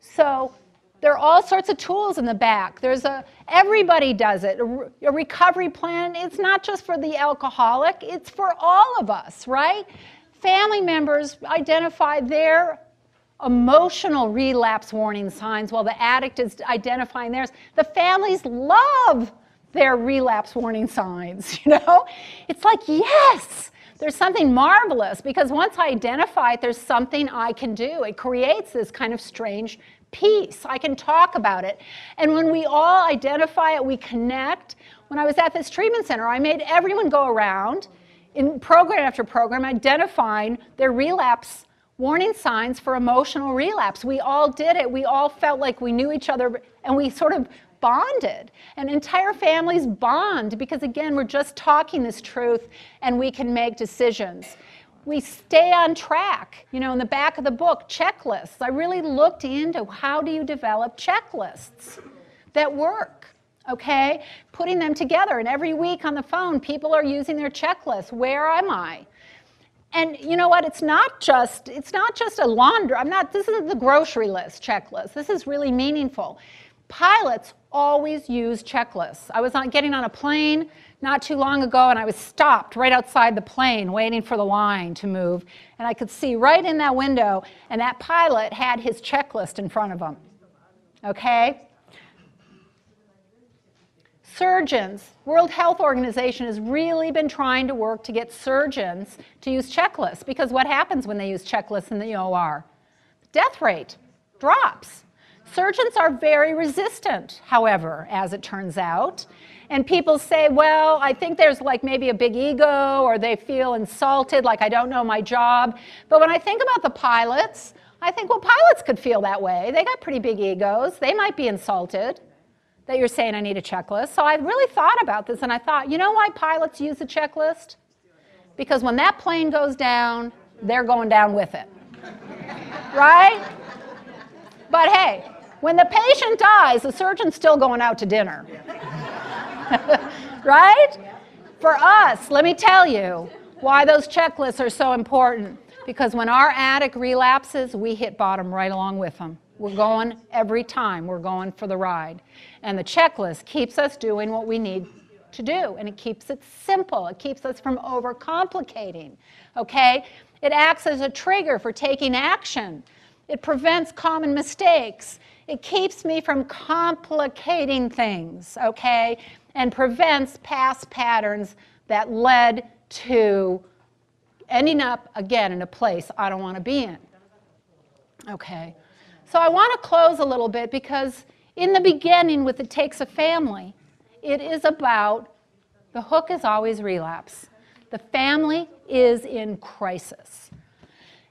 So there are all sorts of tools in the back. There's a everybody does it. A recovery plan, it's not just for the alcoholic, it's for all of us, right? Family members identify their emotional relapse warning signs while the addict is identifying theirs. The families love their relapse warning signs, [laughs] you know? It's like, yes, there's something marvelous because once I identify it, there's something I can do. It creates this kind of strange peace. I can talk about it. And when we all identify it, we connect. When I was at this treatment center, I made everyone go around in program after program identifying their relapse warning signs for emotional relapse. We all did it. We all felt like we knew each other and we sort of bonded. And entire families bond because, again, we're just talking this truth and we can make decisions. We stay on track. You know, in the back of the book, checklists. I really looked into how do you develop checklists that work okay? Putting them together. And every week on the phone, people are using their checklist. Where am I? And you know what? It's not just it's not just a laundry. I'm not. This isn't the grocery list checklist. This is really meaningful. Pilots always use checklists. I was on, getting on a plane not too long ago, and I was stopped right outside the plane, waiting for the line to move, and I could see right in that window, and that pilot had his checklist in front of him. Okay. Surgeons, World Health Organization has really been trying to work to get surgeons to use checklists because what happens when they use checklists in the OR? Death rate drops. Surgeons are very resistant, however, as it turns out. And people say, well, I think there's like maybe a big ego or they feel insulted, like I don't know my job. But when I think about the pilots, I think, well, pilots could feel that way. They got pretty big egos. They might be insulted that you're saying I need a checklist. So I really thought about this and I thought, you know why pilots use a checklist? Because when that plane goes down, they're going down with it. right? But hey, when the patient dies, the surgeon's still going out to dinner. [laughs] right? For us, let me tell you why those checklists are so important. Because when our addict relapses, we hit bottom right along with them. We're going every time, we're going for the ride. And the checklist keeps us doing what we need to do, and it keeps it simple. It keeps us from overcomplicating, okay? It acts as a trigger for taking action. It prevents common mistakes. It keeps me from complicating things, okay? And prevents past patterns that led to ending up again in a place I don't want to be in. Okay. So I want to close a little bit because in the beginning with It Takes a Family, it is about the hook is always relapse. The family is in crisis.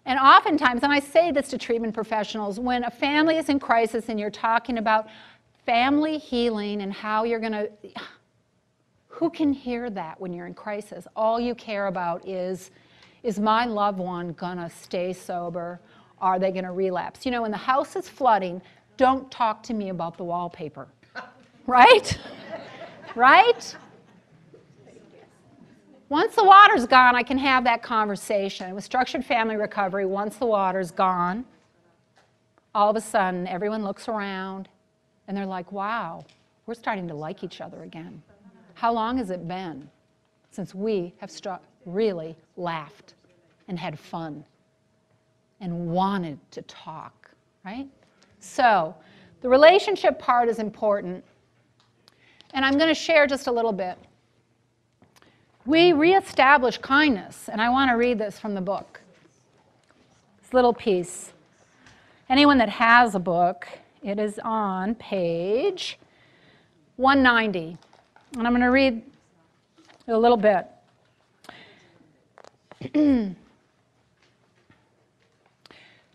And oftentimes, and I say this to treatment professionals, when a family is in crisis and you're talking about family healing and how you're going [sighs] to, who can hear that when you're in crisis? All you care about is, is my loved one going to stay sober? Are they going to relapse? You know, when the house is flooding, don't talk to me about the wallpaper. right? right? Once the water's gone, I can have that conversation. With structured family recovery, once the water's gone, all of a sudden everyone looks around and they're like, wow, we're starting to like each other again. How long has it been since we have really laughed and had fun and wanted to talk, right? So the relationship part is important. And I'm going to share just a little bit. We reestablish kindness, and I want to read this from the book. This little piece. Anyone that has a book, it is on page 190. And I'm going to read a little bit. [clears throat]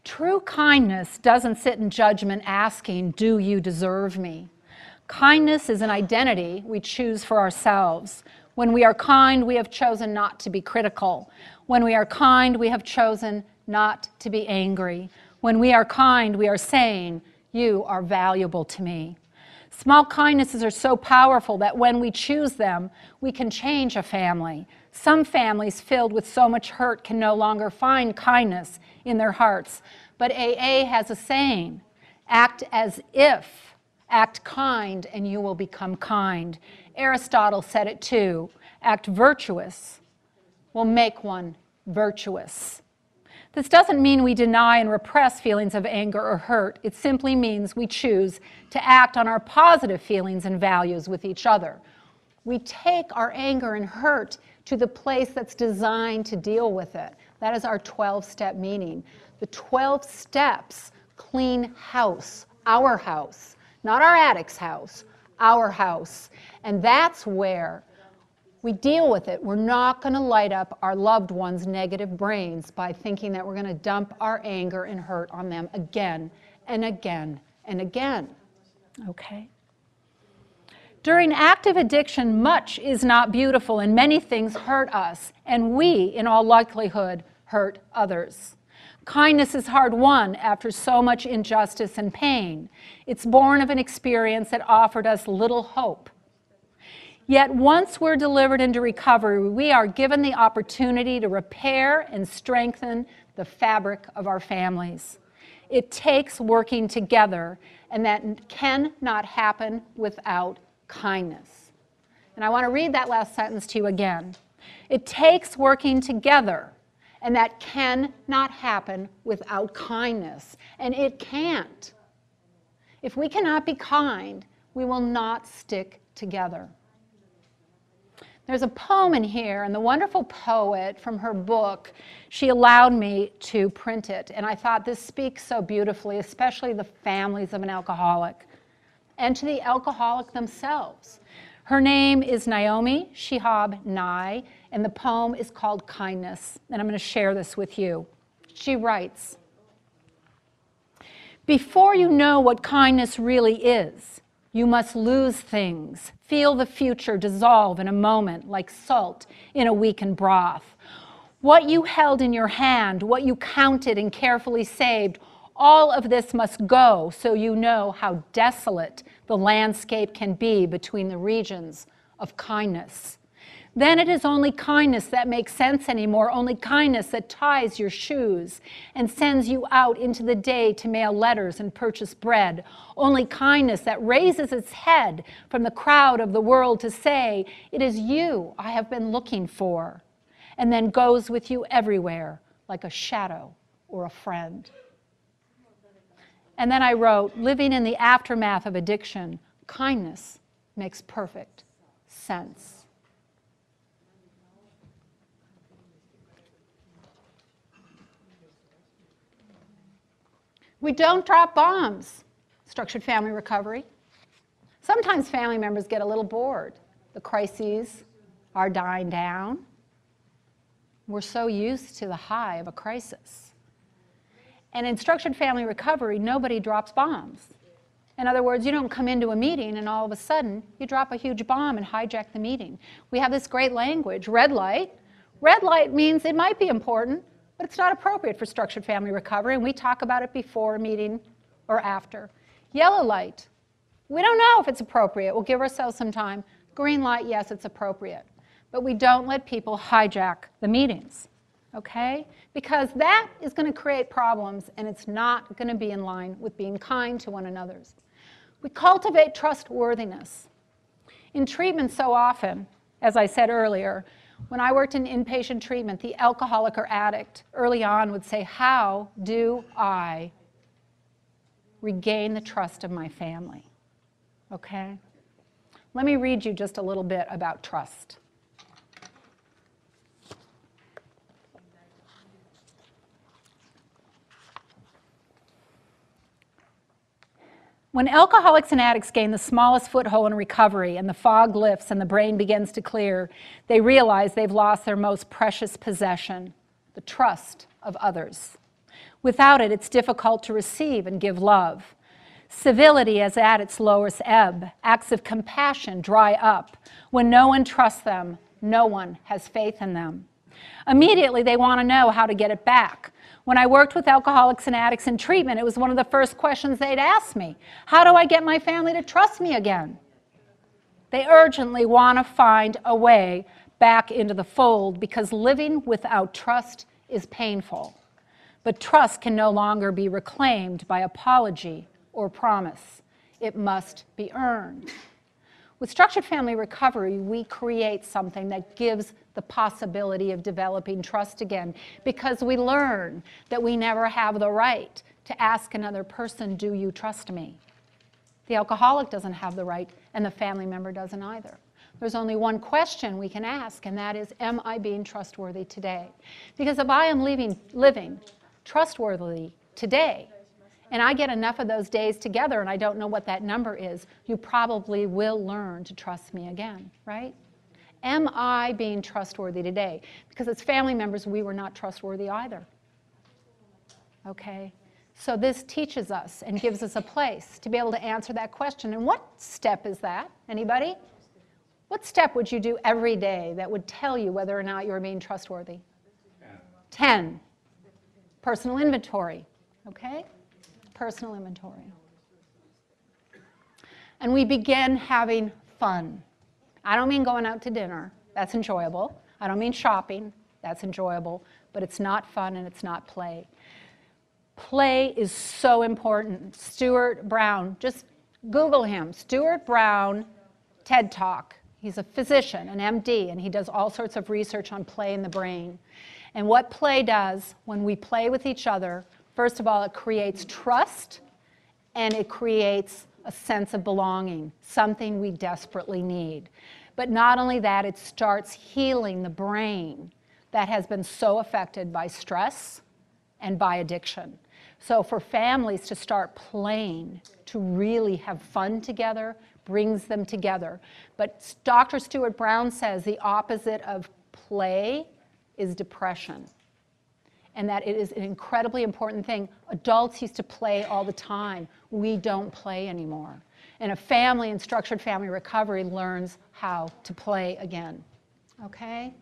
True kindness doesn't sit in judgment asking, Do you deserve me? Kindness is an identity we choose for ourselves. When we are kind, we have chosen not to be critical. When we are kind, we have chosen not to be angry. When we are kind, we are saying, You are valuable to me. Small kindnesses are so powerful that when we choose them, we can change a family. Some families filled with so much hurt can no longer find kindness in their hearts. But AA has a saying act as if, act kind, and you will become kind. Aristotle said it too act virtuous will make one virtuous. This doesn't mean we deny and repress feelings of anger or hurt. It simply means we choose to act on our positive feelings and values with each other. We take our anger and hurt to the place that's designed to deal with it. That is our 12 step meaning. The 12 steps clean house, our house, not our addict's house, our house. And that's where we deal with it. We're not going to light up our loved ones' negative brains by thinking that we're going to dump our anger and hurt on them again and again and again. Okay? During active addiction, much is not beautiful and many things hurt us, and we, in all likelihood, hurt others. Kindness is hard won after so much injustice and pain. It's born of an experience that offered us little hope. Yet once we're delivered into recovery, we are given the opportunity to repair and strengthen the fabric of our families. It takes working together, and that cannot happen without kindness. And I want to read that last sentence to you again. It takes working together, and that cannot happen without kindness. And it can't. If we cannot be kind, we will not stick together. There's a poem in here, and the wonderful poet from her book, she allowed me to print it. And I thought this speaks so beautifully, especially the families of an alcoholic and to the alcoholic themselves. Her name is Naomi Shihab Nye, and the poem is called Kindness. And I'm going to share this with you. She writes Before you know what kindness really is, you must lose things, feel the future dissolve in a moment like salt in a weakened broth. What you held in your hand, what you counted and carefully saved, all of this must go so you know how desolate the landscape can be between the regions of kindness. Then it is only kindness that makes sense anymore, only kindness that ties your shoes and sends you out into the day to mail letters and purchase bread. Only kindness that raises its head from the crowd of the world to say, It is you I have been looking for, and then goes with you everywhere like a shadow or a friend. And then I wrote, living in the aftermath of addiction, kindness makes perfect sense. We don't drop bombs, structured family recovery. Sometimes family members get a little bored. The crises are dying down. We're so used to the high of a crisis. And in structured family recovery, nobody drops bombs. In other words, you don't come into a meeting and all of a sudden you drop a huge bomb and hijack the meeting. We have this great language, red light. Red light means it might be important, but it's not appropriate for structured family recovery, and we talk about it before a meeting or after. Yellow light, we don't know if it's appropriate. We'll give ourselves some time. Green light, yes, it's appropriate. But we don't let people hijack the meetings okay? Because that is going to create problems and it's not going to be in line with being kind to one another. We cultivate trustworthiness. In treatment, so often, as I said earlier, when I worked in inpatient treatment, the alcoholic or addict early on would say, How do I regain the trust of my family? Okay? Let me read you just a little bit about trust. When alcoholics and addicts gain the smallest foothold in recovery and the fog lifts and the brain begins to clear, they realize they've lost their most precious possession, the trust of others. Without it, it's difficult to receive and give love. Civility is at its lowest ebb. Acts of compassion dry up. When no one trusts them, no one has faith in them. Immediately, they want to know how to get it back. When I worked with alcoholics and addicts in treatment, it was one of the first questions they'd ask me How do I get my family to trust me again? They urgently want to find a way back into the fold because living without trust is painful. But trust can no longer be reclaimed by apology or promise, it must be earned. With structured family recovery, we create something that gives the possibility of developing trust again because we learn that we never have the right to ask another person, Do you trust me? The alcoholic doesn't have the right, and the family member doesn't either. there's only one question we can ask, and that is, Am I being trustworthy today? Because if I am living, living trustworthy today, and I get enough of those days together and I don't know what that number is, you probably will learn to trust me again, right? Am I being trustworthy today? Because as family members, we were not trustworthy either. Okay? So this teaches us and gives us a place to be able to answer that question. And what step is that? Anybody? What step would you do every day that would tell you whether or not you're being trustworthy? Ten. 10. Personal inventory. Okay? Personal inventory. And we begin having fun. I don't mean going out to dinner. That's enjoyable. I don't mean shopping. That's enjoyable. But it's not fun and it's not play. Play is so important. Stuart Brown, just Google him. Stuart Brown, TED Talk. He's a physician, an MD, and he does all sorts of research on play in the brain. And what play does when we play with each other, first of all, it creates trust and it creates a sense of belonging, something we desperately need. But not only that, it starts healing the brain that has been so affected by stress and by addiction. So for families to start playing, to really have fun together, brings them together. But Dr. Stuart Brown says the opposite of play is depression. And that it is an incredibly important thing. Adults used to play all the time. We don't play anymore. And a family and structured family recovery learns how to play again. Okay?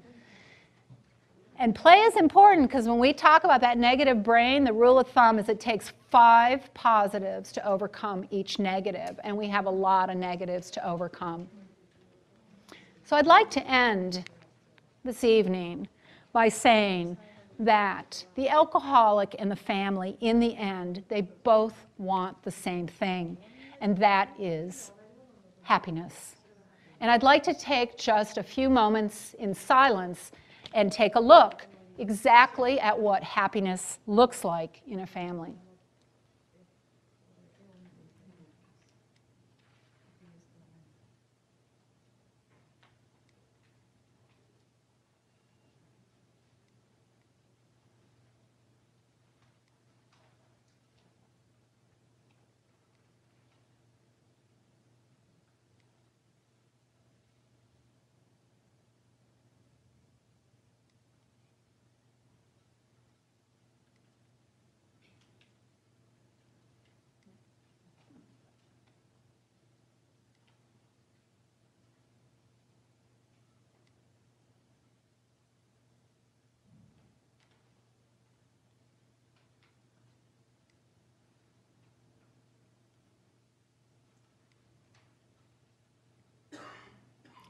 And play is important because when we talk about that negative brain, the rule of thumb is it takes five positives to overcome each negative, and we have a lot of negatives to overcome. So I'd like to end this evening by saying that the alcoholic and the family, in the end, they both want the same thing, and that is happiness. And I'd like to take just a few moments in silence and take a look exactly at what happiness looks like in a family.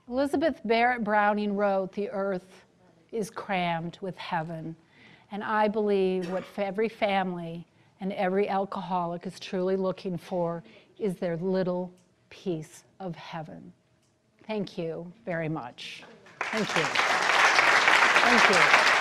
Elizabeth Barrett Browning wrote, The earth is crammed with heaven. And I believe what every family and every alcoholic is truly looking for is their little piece of heaven. Thank you very much. Thank you. Thank you.